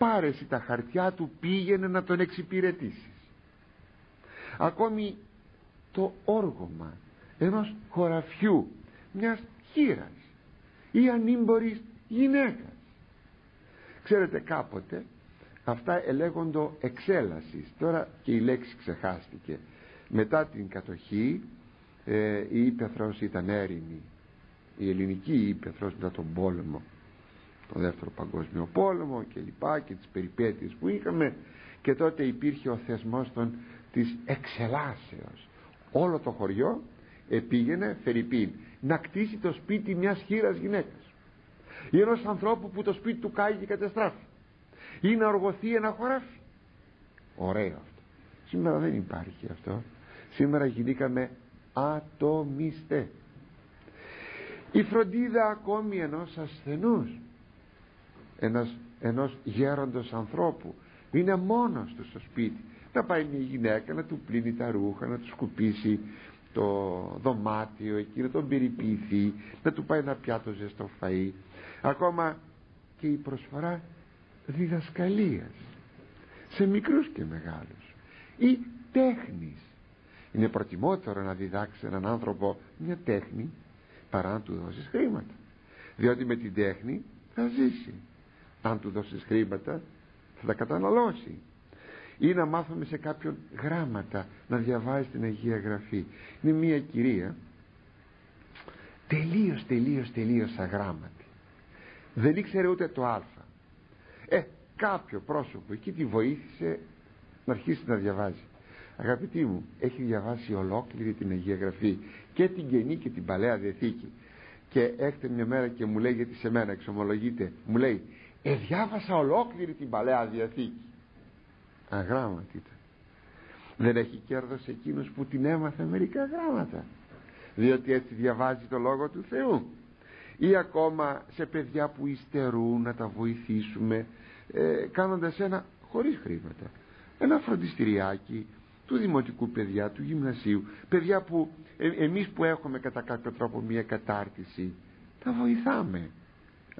πάρε τα χαρτιά του πήγαινε να τον εξυπηρετήσεις. Ακόμη το όργωμα ενός χωραφιού μιας χείρας ή ανήμπορης γυναίκας. Ξέρετε κάποτε αυτά ελέγοντο εξέλασης. Τώρα και η λέξη ξεχάστηκε. Μετά την κατοχή ε, η ύπεθρος ήταν έρημη. Η ελληνική ύπεθρος μετά τον πόλεμο τον δεύτερο παγκόσμιο πόλεμο και λοιπά και τις περιπέτειες που είχαμε. Και τότε υπήρχε ο θεσμός των, της εξελάσεως. Όλο το χωριό επήγαινε Φερρυπίν να κτίσει το σπίτι μιας χείρας γυναίκας. Ή ενός ανθρώπου που το σπίτι του κάει και κατεστράφει ή να οργωθεί ένα χωράφι. Ωραίο αυτό. Σήμερα δεν υπάρχει αυτό. Σήμερα γινήκαμε ατομίστε η φροντίδα ακόμη ενός ασθενούς ένας, ενός γέροντος ανθρώπου. Είναι μόνος του στο σπίτι. Να πάει μια γυναίκα να του πλύνει τα ρούχα να τους σκουπίσει το δωμάτιο εκεί να τον περιποιηθεί να του πάει ένα πιάτο ζεστό φαΐ. Ακόμα και η προσφορά διδασκαλίας σε μικρούς και μεγάλους ή τέχνης. Είναι προτιμότερο να διδάξεις έναν άνθρωπο μια τέχνη παρά να του δώσεις χρήματα. Διότι με την τέχνη θα ζήσει αν του δώσεις χρήματα θα τα καταναλώσει. Ή να μάθουμε σε κάποιον γράμματα να διαβάζει την Αγία Γραφή. Είναι μια κυρία τελείως τελείως τελείως αγράμματη. Δεν ήξερε ούτε το α. Ε κάποιο πρόσωπο εκεί τη βοήθησε να αρχίσει να διαβάζει. Αγαπητοί μου έχει διαβάσει ολόκληρη την Αγία Γραφή και την Καινή και την Παλαιά Διαθήκη. Και έρχεται μια μέρα και μου λέει γιατί σε μένα εξομολογείται μου λέει ε διάβασα ολόκληρη την Παλαιά Διαθήκη. Αγράμματη ήταν δεν έχει κέρδος εκείνος που την έμαθε μερικά γράμματα διότι έτσι διαβάζει το Λόγο του Θεού. Ή ακόμα σε παιδιά που υστερούν να τα βοηθήσουμε ε, κάνοντας ένα χωρίς χρήματα ένα φροντιστηριάκι του δημοτικού παιδιά, του γυμνασίου. Παιδιά που ε, εμείς που έχουμε κατά κάποιο τρόπο μια κατάρτιση τα βοηθάμε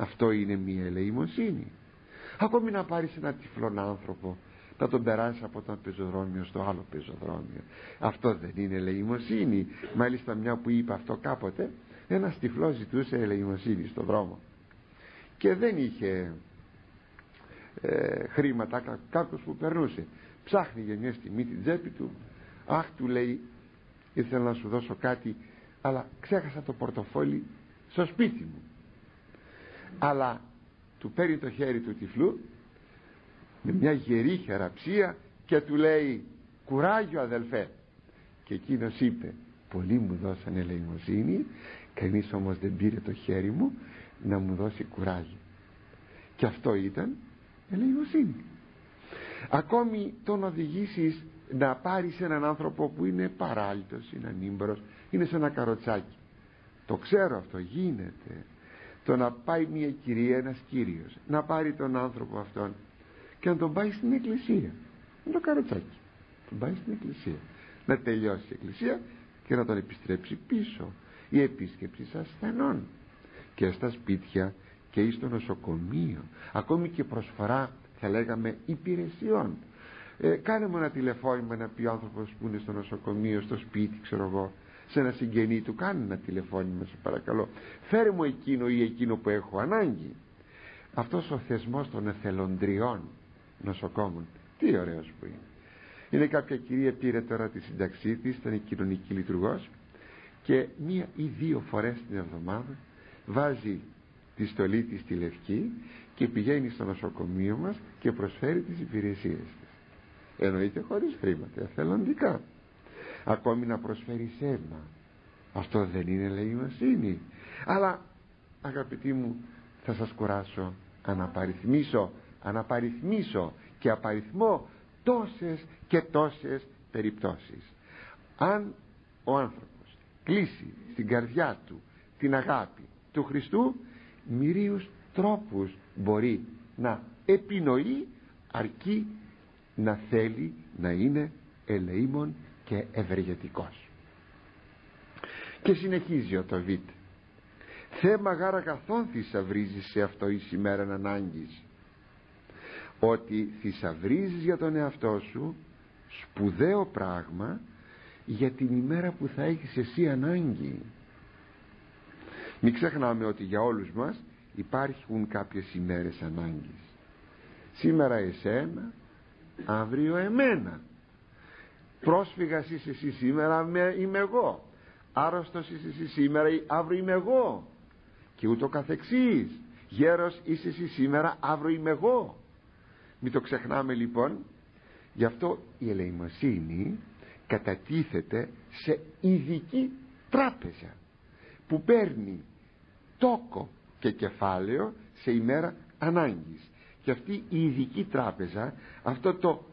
αυτό είναι μια ελεημοσύνη. Ακόμη να πάρεις ένα τυφλόν άνθρωπο να τον περάσεις από το πεζοδρόμιο στο άλλο πεζοδρόμιο. Αυτό δεν είναι ελεημοσύνη. Μάλιστα μια που είπε αυτό κάποτε ένας τυφλός ζητούσε ελεημοσύνη στον δρόμο. Και δεν είχε ε, χρήματα κάποιος που περνούσε. Ψάχνει για μια στιγμή την τσέπη του. Αχ του λέει ήθελα να σου δώσω κάτι αλλά ξέχασα το πορτοφόλι στο σπίτι μου αλλά του παίρνει το χέρι του τυφλού με μια γερή χεραψία και του λέει κουράγιο αδελφέ και εκείνος είπε πολλοί μου δώσανε ελεημοσύνη κανείς όμως δεν πήρε το χέρι μου να μου δώσει κουράγιο και αυτό ήταν ελεημοσύνη ακόμη τον οδηγήσεις να πάρεις έναν άνθρωπο που είναι παράλυτος είναι ανήμπρος είναι σε ένα καροτσάκι. Το ξέρω αυτό γίνεται το να πάει μια κυρία ένας κύριος να πάρει τον άνθρωπο αυτόν και να τον πάει στην εκκλησία. Με το καροτσάκι. Τον πάει στην εκκλησία. Να τελειώσει η εκκλησία και να τον επιστρέψει πίσω. Η επίσκεψη ασθενών και στα σπίτια και ή στο νοσοκομείο. Ακόμη και προσφορά θα λέγαμε υπηρεσιών. Ε, κάνε μου ένα τηλεφώνημα να πει ο άνθρωπος που είναι στο νοσοκομείο στο σπίτι ξέρω εγώ σε ένα συγγενή του κάνε ένα τηλεφώνημα σε παρακαλώ. Φέρε μου εκείνο ή εκείνο που έχω ανάγκη. Αυτός ο θεσμός των εθελοντριών νοσοκόμων. Τι ωραίος που είναι. Είναι κάποια κυρία πήρε τώρα τη σύνταξή της ήταν η κοινωνική λειτουργός και μία ή δύο φορές την εβδομάδα βάζει τη στολή της στη Λευκή και πηγαίνει στο νοσοκομείο μας και προσφέρει τις υπηρεσίες της. Εννοείται χωρίς χρήματα εθελοντικά ακόμη να προσφέρει αίμα αυτό δεν είναι ελεημοσύνη αλλά αγαπητοί μου θα σας κουράσω αναπαριθμίσω αναπαριθμίσω και απαριθμώ τόσες και τόσες περιπτώσεις. Αν ο άνθρωπος κλείσει στην καρδιά του την αγάπη του Χριστού μυρίους τρόπους μπορεί να επινοεί αρκεί να θέλει να είναι ελεήμων και ευεργετικός. Και συνεχίζει ο Ταβίτ. Θέμα γάρα καθόν θησαυρίζεις σε αυτό η σημέρα ανάγκης. Ότι θησαυρίζεις για τον εαυτό σου σπουδαίο πράγμα για την ημέρα που θα έχεις εσύ ανάγκη μην ξεχνάμε ότι για όλους μας υπάρχουν κάποιες ημέρες ανάγκης. Σήμερα εσένα αύριο εμένα πρόσφυγας είσαι εσύ σήμερα είμαι εγώ. Άρρωστος είσαι εσύ σήμερα αύριο είμαι εγώ. Και ούτω καθεξής. Γέρος είσαι εσύ σήμερα αύριο είμαι εγώ. Μην το ξεχνάμε λοιπόν. Γι' αυτό η ελεημοσύνη κατατίθεται σε ειδική τράπεζα που παίρνει τόκο και κεφάλαιο σε ημέρα ανάγκης. Και αυτή η ειδική τράπεζα αυτό το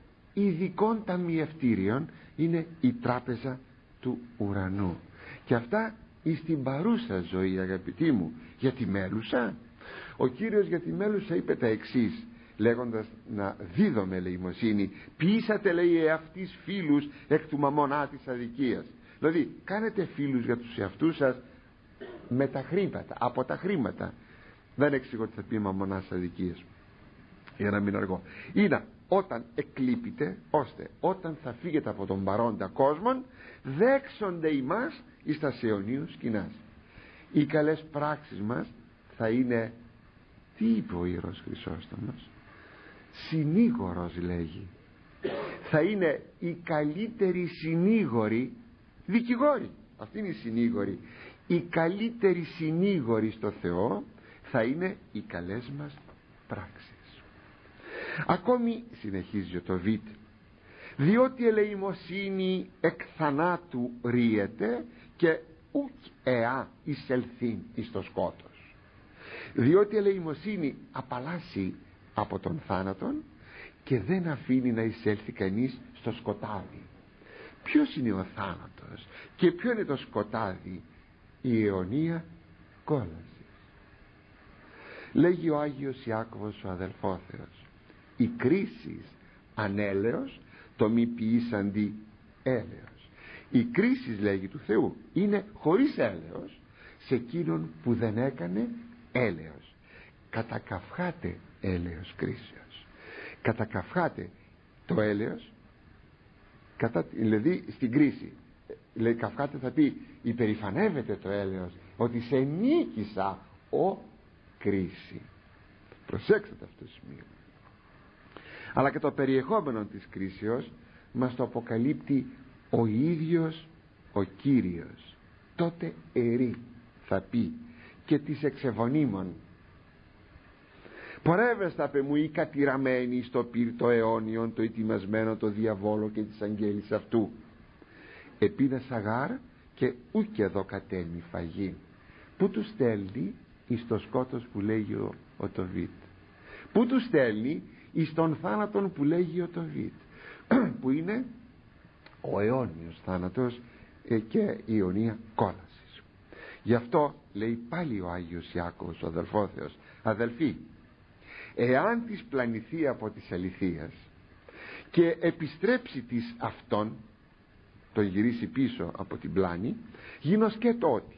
ειδικών ταμιευτήριων είναι η τράπεζα του ουρανού. Και αυτά εις την παρούσα ζωή αγαπητοί μου για τη μέλουσα. Ο Κύριος για τη μέλουσα είπε τα εξής λέγοντας να δίδομαι ελεημοσύνη ποιήσατε λέει εαυτής φίλους εκ του μαμονά της αδικίας δηλαδή κάνετε φίλους για τους εαυτούς σας με τα χρήματα από τα χρήματα. Δεν εξηγώ ότι θα πει μαμονάς αδικίας για να μην αργώ. Είναι όταν εκλείπετε ώστε όταν θα φύγετε από τον παρόντα κόσμο δέξονται ημάς εις τα αιωνίου σκηνάς. Οι καλές πράξεις μας θα είναι τι είπε ο Ιερός Χρυσόστομος; Συνήγορος λέγει. Θα είναι οι καλύτεροι συνήγοροι δικηγόροι. Αυτή είναι η συνήγοροι. Οι καλύτεροι συνήγοροι στο Θεό θα είναι οι καλές μας πράξεις ακόμη συνεχίζει το Β διότι η ελεημοσύνη εκ θανάτου ρίεται και ουκ εά εισελθήν εις το σκότος. Διότι η ελεημοσύνη απαλλάσσει από τον θάνατον και δεν αφήνει να εισέλθει κανείς στο σκοτάδι ποιος είναι ο θάνατος και ποιο είναι το σκοτάδι; Η αιωνία κόλασης. Λέγει ο Άγιος Ιάκωβος ο αδελφόθεος η κρίση ανέλεος το μη ποιήσαντι έλεος. Η κρίση λέγει του Θεού είναι χωρίς έλεος σε εκείνον που δεν έκανε έλεος. Κατακαυχάται έλεος κρίσεως. Κατακαυχάται το έλεος κατά, δηλαδή στην κρίση. Λέει καυχάται θα πει υπερηφανεύεται το έλεος ότι σε νίκησα ο κρίση. Προσέξτε αυτό το σημείο αλλά και το περιεχόμενο της κρίσεως μας το αποκαλύπτει ο ίδιος ο Κύριος. Τότε ερή θα πει και της εξεβονίμων πορεύεστα πε μου ή κατηραμένη στο πύρτο αιώνιον το ετοιμασμένο το διαβόλο και της αγγέλης αυτού. Επίδα σαγάρ και ούκ εδώ κατέμει φαγή. Που τους στέλνει εις το σκότος που λέγει ο, ο Τοβίτ. Που τους στέλνει εις τον θάνατον που λέγει ο Τοβίτ που είναι ο αιώνιος θάνατος ε, και η αιωνία κόλασης. Γι' αυτό λέει πάλι ο Άγιος Ιάκωβος ο αδελφόθεος αδελφοί εάν της πλανηθεί από της αληθείας και επιστρέψει της αυτόν τον γυρίσει πίσω από την πλάνη γίνος και τότε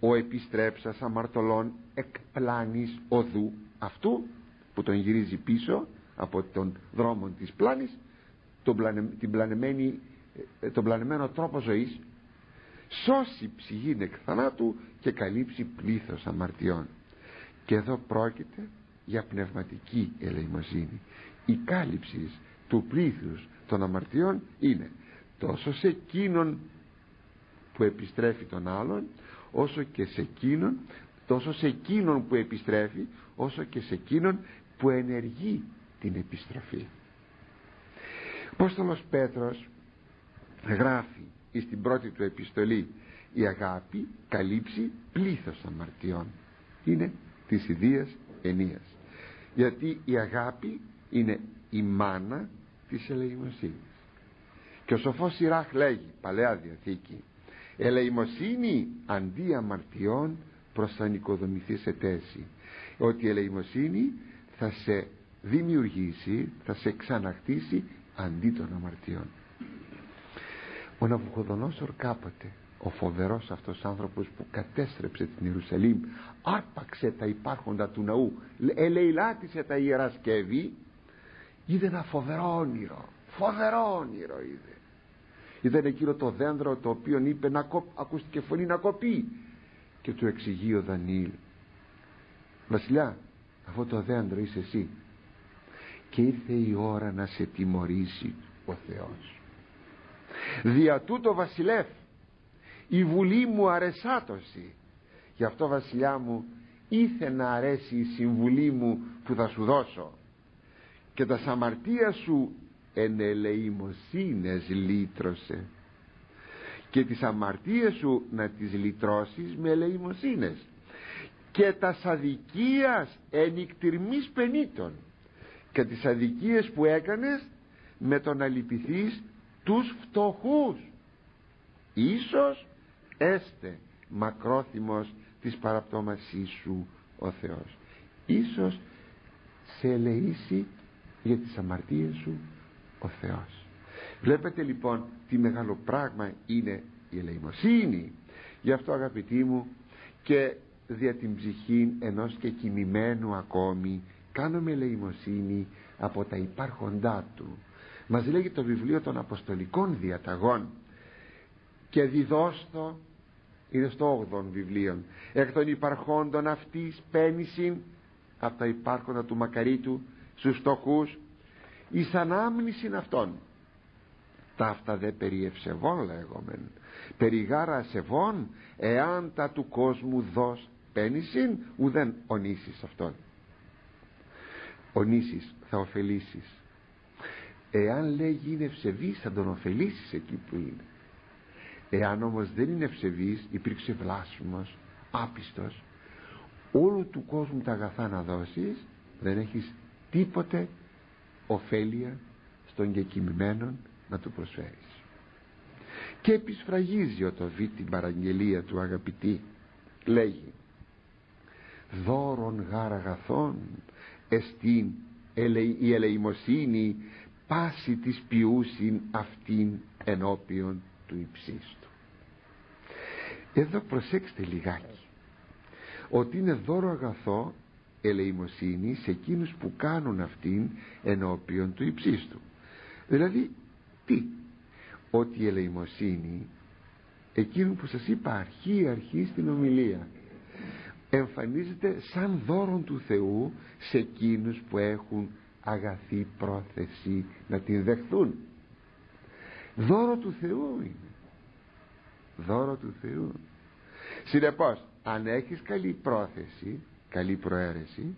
ο επιστρέψας αμαρτωλών εκ πλάνης οδού αυτού που τον γυρίζει πίσω από τον δρόμο της πλάνης τον, την πλανεμένη, ε, τον πλανεμένο τρόπο ζωής σώσει ψυχήν εκ θανάτου και καλύψει πλήθος αμαρτιών. Και εδώ πρόκειται για πνευματική ελεημοσύνη. Η κάλυψη του πλήθους των αμαρτιών είναι τόσο σε εκείνον που επιστρέφει τον άλλον όσο και σε εκείνον τόσο σε εκείνον που επιστρέφει όσο και σε εκείνον που ενεργεί την επιστροφή. Απόστολος Πέτρος γράφει στην πρώτη του επιστολή η αγάπη καλύψει πλήθος αμαρτιών. Είναι της ιδίας ενίας. Γιατί η αγάπη είναι η μάνα της ελεημοσύνης και ο σοφός Σιράχ λέγει Παλαιά Διαθήκη ελεημοσύνη αντί αμαρτιών προς θα νοικοδομηθεί σε τέση ότι η ελεημοσύνη θα σε δημιουργήσει θα σε ξαναχτίσει αντί των αμαρτιών. Ο Ναβουχοδονόσορ κάποτε ο φοβερός αυτός άνθρωπος που κατέστρεψε την Ιερουσαλήμ άρπαξε τα υπάρχοντα του ναού ελεηλάτησε τα ιερά σκεύη είδε ένα φοβερό όνειρο φοβερό όνειρο είδε. Είδε εκείνο το δέντρο το οποίο είπε να κοπ, ακούστηκε φωνή να κοπεί και του εξηγεί ο Δανίλ. Βασιλιά αυτό το δέντρο είσαι εσύ και ήρθε η ώρα να σε τιμωρήσει ο Θεός. Δια τούτο βασιλεύ η βουλή μου αρεσάτωση γι' αυτό βασιλιά μου ήθε να αρέσει η συμβουλή μου που θα σου δώσω. Και τα σαμαρτία σου εν ελεημοσύνες λύτρωσε. Και τις αμαρτίες σου να τις λυτρώσεις με ελεημοσύνες. Και τα σαδικίας ενικτυρμής πενήτων και τις αδικίες που έκανες με το να λυπηθείς τους φτωχούς. Ίσως έστε μακρόθυμος της παραπτώμασής σου ο Θεός. Ίσως σε ελεήσει για τις αμαρτίες σου ο Θεός. Βλέπετε λοιπόν τι μεγάλο πράγμα είναι η ελεημοσύνη. Γι' αυτό αγαπητοί μου και δια την ψυχή ενός και κοιμημένου ακόμη κάνουμε ελεημοσύνη από τα υπάρχοντά του. Μας λέγει το βιβλίο των Αποστολικών Διαταγών. Και διδώστο είναι στο 8ο βιβλίο εκ των υπαρχόντων αυτής πένησιν από τα υπάρχοντα του Μακαρίτου στους φτωχούς. Εις ανάμνησιν αυτών ταύτα δε περί ευσεβών λέγομεν. Περί γάρα σεβών εάν τα του κόσμου δώσ πένησιν ουδέν ονήσεις αυτόν ονήσεις θα ωφελήσεις. Εάν λέγει είναι ευσεβής θα τον ωφελήσεις εκεί που είναι. Εάν όμως δεν είναι ευσεβής υπήρξε βλάσφημος άπιστος όλου του κόσμου τα αγαθά να δώσεις δεν έχεις τίποτε ωφέλεια στον κεκοιμημένον να του προσφέρεις. Και επισφραγίζει ο το βή την παραγγελία του αγαπητή λέγει δώρον γάρ αγαθών εστίν η ελεημοσύνη πάση της ποιούσιν αυτήν ενώπιον του υψίστου. Εδώ προσέξτε λιγάκι ότι είναι δώρο αγαθό ελεημοσύνη σε εκείνους που κάνουν αυτήν ενώπιον του υψίστου. Δηλαδή τι; Ότι η ελεημοσύνη εκείνο που σας είπα αρχή αρχή στην ομιλία εμφανίζεται σαν δώρο του Θεού σε εκείνους που έχουν αγαθή πρόθεση να την δεχθούν. Δώρο του Θεού είναι. Δώρο του Θεού. Συνεπώς αν έχεις καλή πρόθεση καλή προαίρεση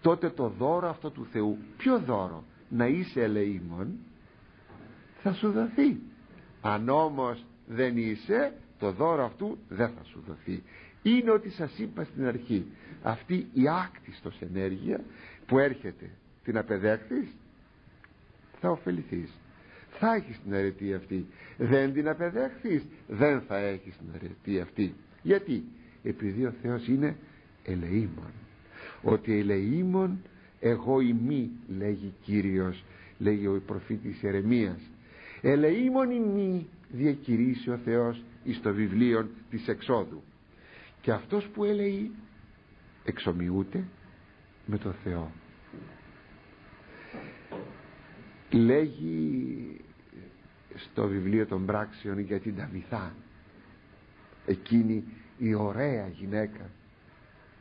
τότε το δώρο αυτό του Θεού ποιο δώρο; Να είσαι ελεήμων θα σου δοθεί. Αν όμως δεν είσαι το δώρο αυτού δεν θα σου δοθεί είναι ότι σας είπα στην αρχή. Αυτή η άκτιστος ενέργεια που έρχεται την απεδέχθεις θα ωφεληθείς. Θα έχεις την αρετή αυτή. Δεν την απεδέχθεις δεν θα έχεις την αρετή αυτή. Γιατί; Επειδή ο Θεός είναι ελεήμων. Ότι ελεήμων εγώ ημί λέγει Κύριος λέγει ο προφήτης Ερεμίας. Ελεήμων ημί διακηρύσει ο Θεός εις το βιβλίο της εξόδου και αυτός που έλεγε εξομοιούται με το Θεό λέγει στο βιβλίο των πράξεων για την Ταβιθά εκείνη η ωραία γυναίκα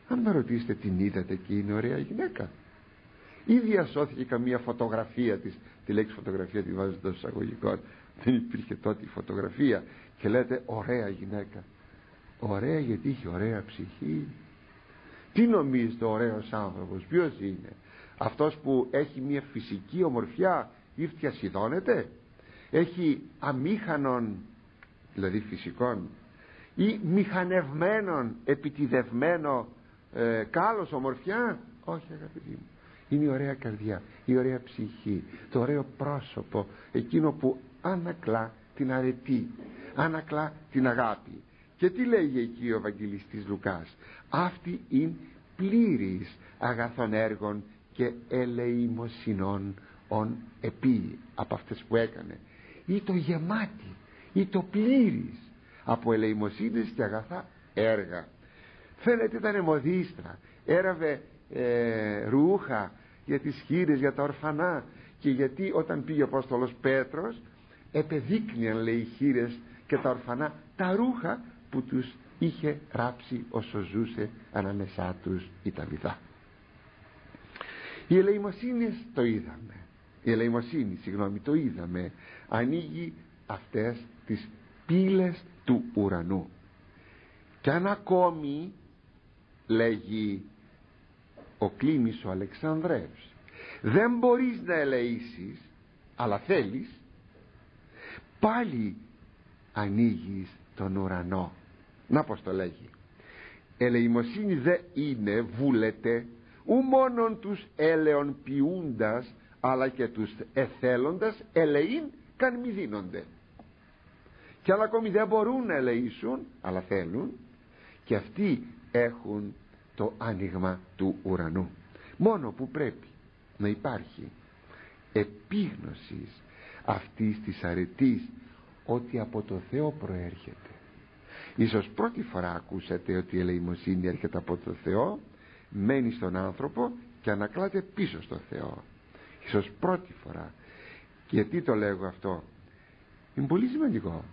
αν με ρωτήσετε την είδατε εκείνη η ωραία γυναίκα ή διασώθηκε καμία φωτογραφία της. Τη λέξη φωτογραφία τη βάζω των εισαγωγικών δεν υπήρχε τότε η φωτογραφία. Και λέτε ωραία γυναίκα ωραία γιατί είχε ωραία ψυχή. Τι νομίζετε ωραίος άνθρωπος ποιος είναι; Αυτός που έχει μια φυσική ομορφιά ή φτιασιδώνεται έχει αμήχανον δηλαδή φυσικών ή μηχανευμένον επιτιδευμένο ε, κάλος ομορφιά; Όχι αγαπητοί μου. Είναι η ωραία καρδιά η ωραία ψυχή το ωραίο πρόσωπο εκείνο που ανακλά την αρετή ανακλά την αγάπη και τι λέγει εκεί ο Ευαγγελιστής Λουκάς; Αυτή είναι πλήρης αγαθών έργων και ελεημοσυνών ον επί από αυτές που έκανε. Ή το γεμάτι ή το πλήρης από ελεημοσύνες και αγαθά έργα φαίνεται ήταν μοδίστρα. Έραβε ε, ρούχα για τις χείρες για τα ορφανά και γιατί όταν πήγε ο Απόστολος Πέτρος επεδείκνυαν λέει οι χείρες και τα ορφανά τα ρούχα που τους είχε ράψει όσο ζούσε ανάμεσά τους η Ταβιδά. Η ελεημοσύνη το είδαμε. Η ελεημοσύνη συγγνώμη το είδαμε. Ανοίγει αυτές τις πύλες του ουρανού. Και αν ακόμη λέγει ο Κλήμης ο Αλεξανδρεύς δεν μπορείς να ελεήσεις αλλά θέλεις πάλι ανοίγεις τον ουρανό. Να πως το λέγει. Ελεημοσύνη δε είναι βούλετε ου μόνον τους έλεον ποιούντας αλλά και τους εθέλοντας ελεήν καν μη δίνονται και άλλα ακόμη δεν μπορούν να ελεήσουν αλλά θέλουν και αυτοί έχουν το άνοιγμα του ουρανού. Μόνο που πρέπει να υπάρχει επίγνωσης αυτής της αρετής ότι από το Θεό προέρχεται. Ίσως πρώτη φορά ακούσατε ότι η ελεημοσύνη έρχεται από το Θεό μένει στον άνθρωπο και ανακλάται πίσω στο Θεό. Ίσως πρώτη φορά. Γιατί το λέγω αυτό; Είναι πολύ σημαντικό.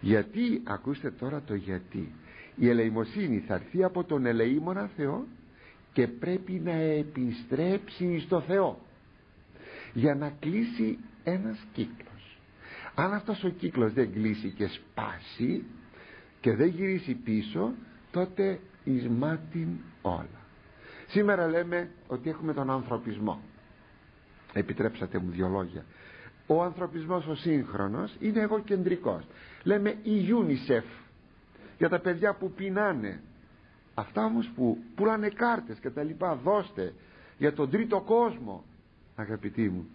Γιατί ακούστε τώρα το γιατί. Η ελεημοσύνη θα έρθει από τον ελεήμονα Θεό και πρέπει να επιστρέψει στο Θεό για να κλείσει ένας κύκλος αν αυτός ο κύκλος δεν κλείσει και σπάσει και δεν γυρίσει πίσω τότε εις μάτιν όλα. Σήμερα λέμε ότι έχουμε τον ανθρωπισμό. Επιτρέψατε μου δυο λόγια. Ο ανθρωπισμός ο σύγχρονος είναι εγωκεντρικός. Λέμε η UNICEF. Για τα παιδιά που πεινάνε. Αυτά όμως που πουλάνε κάρτες και τα λοιπά δώστε για τον τρίτο κόσμο αγαπητοί μου.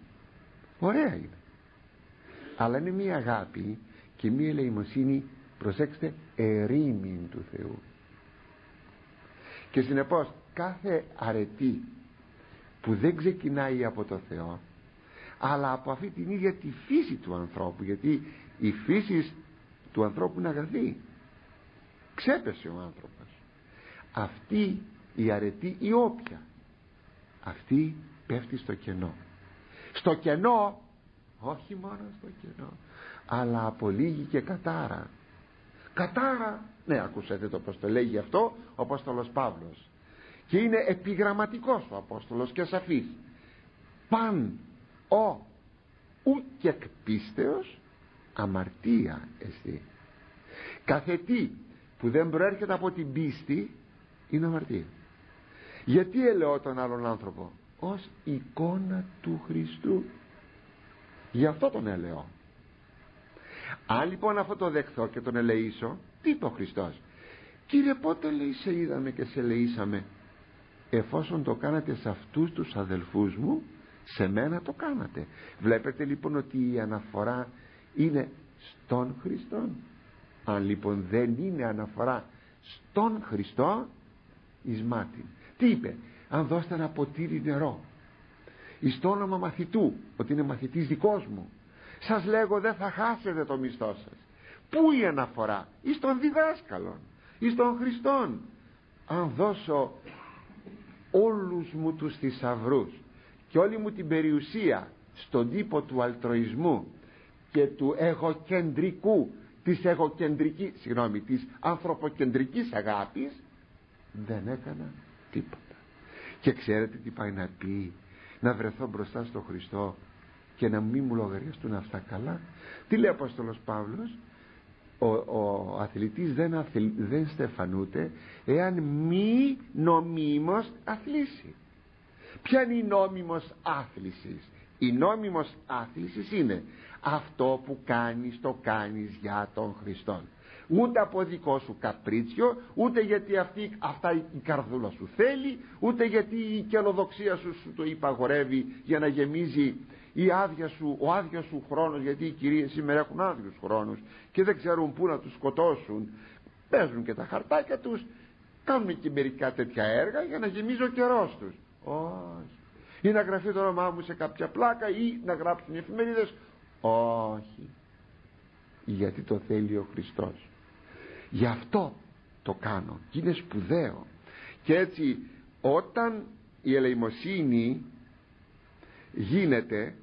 Ωραία είναι αλλά είναι μια αγάπη και μια ελεημοσύνη προσέξτε ερήμην του Θεού. Και συνεπώς κάθε αρετή που δεν ξεκινάει από το Θεό αλλά από αυτή την ίδια τη φύση του ανθρώπου γιατί η φύση του ανθρώπου είναι αγαθή. Ξέπεσε ο άνθρωπος. Αυτή η αρετή η όποια αυτή πέφτει στο κενό. Στο κενό όχι μόνος στο κενό αλλά απολύγει και κατάρα. Κατάρα! Ναι ακούσατε το πως το λέγει αυτό ο Απόστολος Παύλος. Και είναι επιγραμματικός ο Απόστολος και σαφής. Παν ο ουκ εκπίστεως αμαρτία εστί. Κάθε τι που δεν προέρχεται από την πίστη είναι αμαρτία. Γιατί ελαιώ τον άλλον άνθρωπο; Ως εικόνα του Χριστού γι' αυτό τον ελαιώ αν λοιπόν αυτό το δεχθώ και τον ελεήσω τι είπε ο Χριστός; Κύριε πότε λέει σε είδαμε και σε ελεήσαμε. Εφόσον το κάνατε σε αυτούς τους αδελφούς μου σε μένα το κάνατε βλέπετε λοιπόν ότι η αναφορά είναι στον Χριστό. Αν λοιπόν δεν είναι αναφορά στον Χριστό εις μάτιν. Τι είπε; Αν δώσετε ένα ποτήρι νερό εις το όνομα μαθητού ότι είναι μαθητής δικός μου. Σας λέγω δεν θα χάσετε το μισθό σας. Πού η αναφορά; Εις τον διδάσκαλον εις τον Χριστόν. Αν δώσω όλους μου τους θησαυρούς και όλη μου την περιουσία στον τύπο του αλτροισμού και του εγωκεντρικού της εγωκεντρικής συγγνώμη της ανθρωποκεντρικής αγάπης δεν έκανα τίποτα. Και ξέρετε τι πάει να πει; Να βρεθώ μπροστά στο Χριστό και να μην μου λογαριαστούν αυτά καλά. Τι λέει ο Απόστολος Παύλος; Ο, ο αθλητής δεν, αθλ, δεν στεφανούται εάν μη νομίμως αθλήσει. Ποια είναι η νόμιμος άθλησης; Η νόμιμος άθλησης είναι αυτό που κάνεις το κάνεις για τον Χριστό ούτε από δικό σου καπρίτσιο ούτε γιατί αυτή, αυτά η καρδούλα σου θέλει ούτε γιατί η κελοδοξία σου σου το υπαγορεύει για να γεμίζει η άδεια σου, ο άδεια σου χρόνος γιατί οι κυρίες σήμερα έχουν άδειους χρόνους και δεν ξέρουν πού να τους σκοτώσουν. Παίζουν και τα χαρτάκια τους κάνουν και μερικά τέτοια έργα για να γεμίζει ο καιρός τους. Όχι. Ή να γραφεί το όνομά μου σε κάποια πλάκα ή να γράψουν οι εφημερίδες. Όχι. Γιατί το θέλει ο Χριστός γι' αυτό το κάνω και είναι σπουδαίο. Και έτσι όταν η ελεημοσύνη γίνεται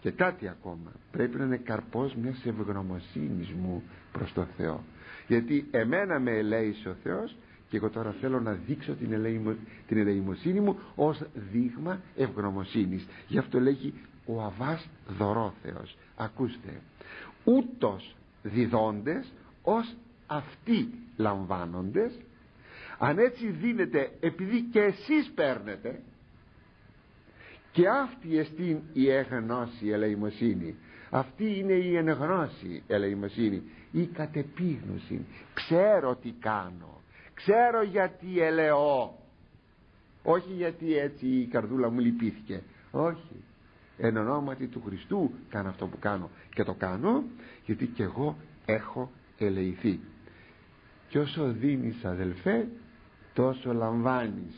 και κάτι ακόμα πρέπει να είναι καρπός μιας ευγνωμοσύνης μου προς το Θεό. Γιατί εμένα με ελέησε ο Θεός και εγώ τώρα θέλω να δείξω την, ελεημο, την ελεημοσύνη μου ως δείγμα ευγνωμοσύνης. Γι' αυτό λέγει ο Αβάς δωρόθεος ακούστε. Ούτως διδόντες ως αυτοί λαμβάνοντες αν έτσι δίνετε επειδή και εσείς παίρνετε και αυτή εστίν η εγνώση ελεημοσύνη. Αυτή είναι η ενεγνώση ελεημοσύνη η κατεπίγνωση. Ξέρω τι κάνω. Ξέρω γιατί ελεώ. Όχι γιατί έτσι η καρδούλα μου λυπήθηκε. Όχι. Εν ονόματι του Χριστού κάνω αυτό που κάνω. Και το κάνω γιατί και εγώ έχω ελεηθεί και όσο δίνεις αδελφέ τόσο λαμβάνεις.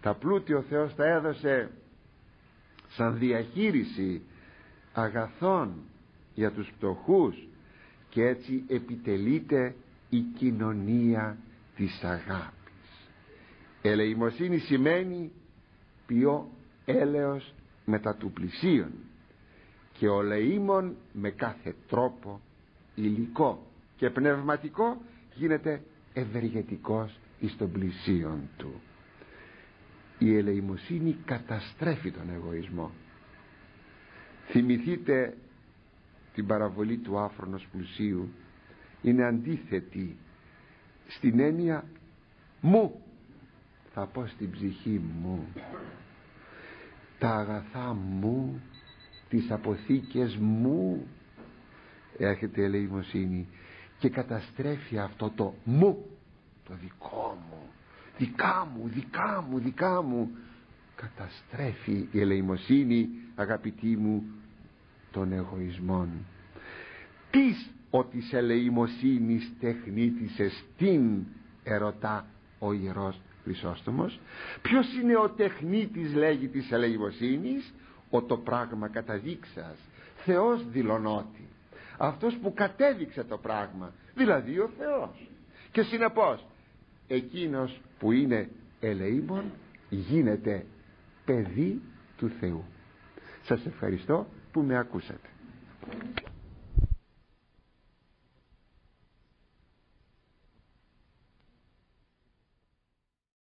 Τα πλούτη ο Θεός τα έδωσε σαν διαχείριση αγαθών για τους πτωχούς και έτσι επιτελείται η κοινωνία της αγάπης. Ελεημοσύνη σημαίνει ποιο έλεος μετά του πλησίον και ο λεήμων με κάθε τρόπο υλικό και πνευματικό γίνεται ευεργετικός εις των πλησίον του. Η ελεημοσύνη καταστρέφει τον εγωισμό. Θυμηθείτε την παραβολή του άφρονος πλουσίου. Είναι αντίθετη στην έννοια μου θα πω στην ψυχή μου τα αγαθά μου τις αποθήκες μου έρχεται η ελεημοσύνη και καταστρέφει αυτό το μου το δικό μου δικά μου, δικά μου, δικά μου. Καταστρέφει η ελεημοσύνη αγαπητοί μου των εγωισμών. Τις ότι σε ελεημοσύνης τεχνίτης εστίν ερωτά ο Ιερός Χρυσόστομος. Ποιος είναι ο τεχνίτης λέγει της ελεημοσύνης; Ο το πράγμα καταδείξας. Θεός δηλωνότη αυτός που κατέδειξε το πράγμα δηλαδή ο Θεός. Και συνεπώς εκείνος που είναι ελεήμων γίνεται παιδί του Θεού. Σας ευχαριστώ που με ακούσατε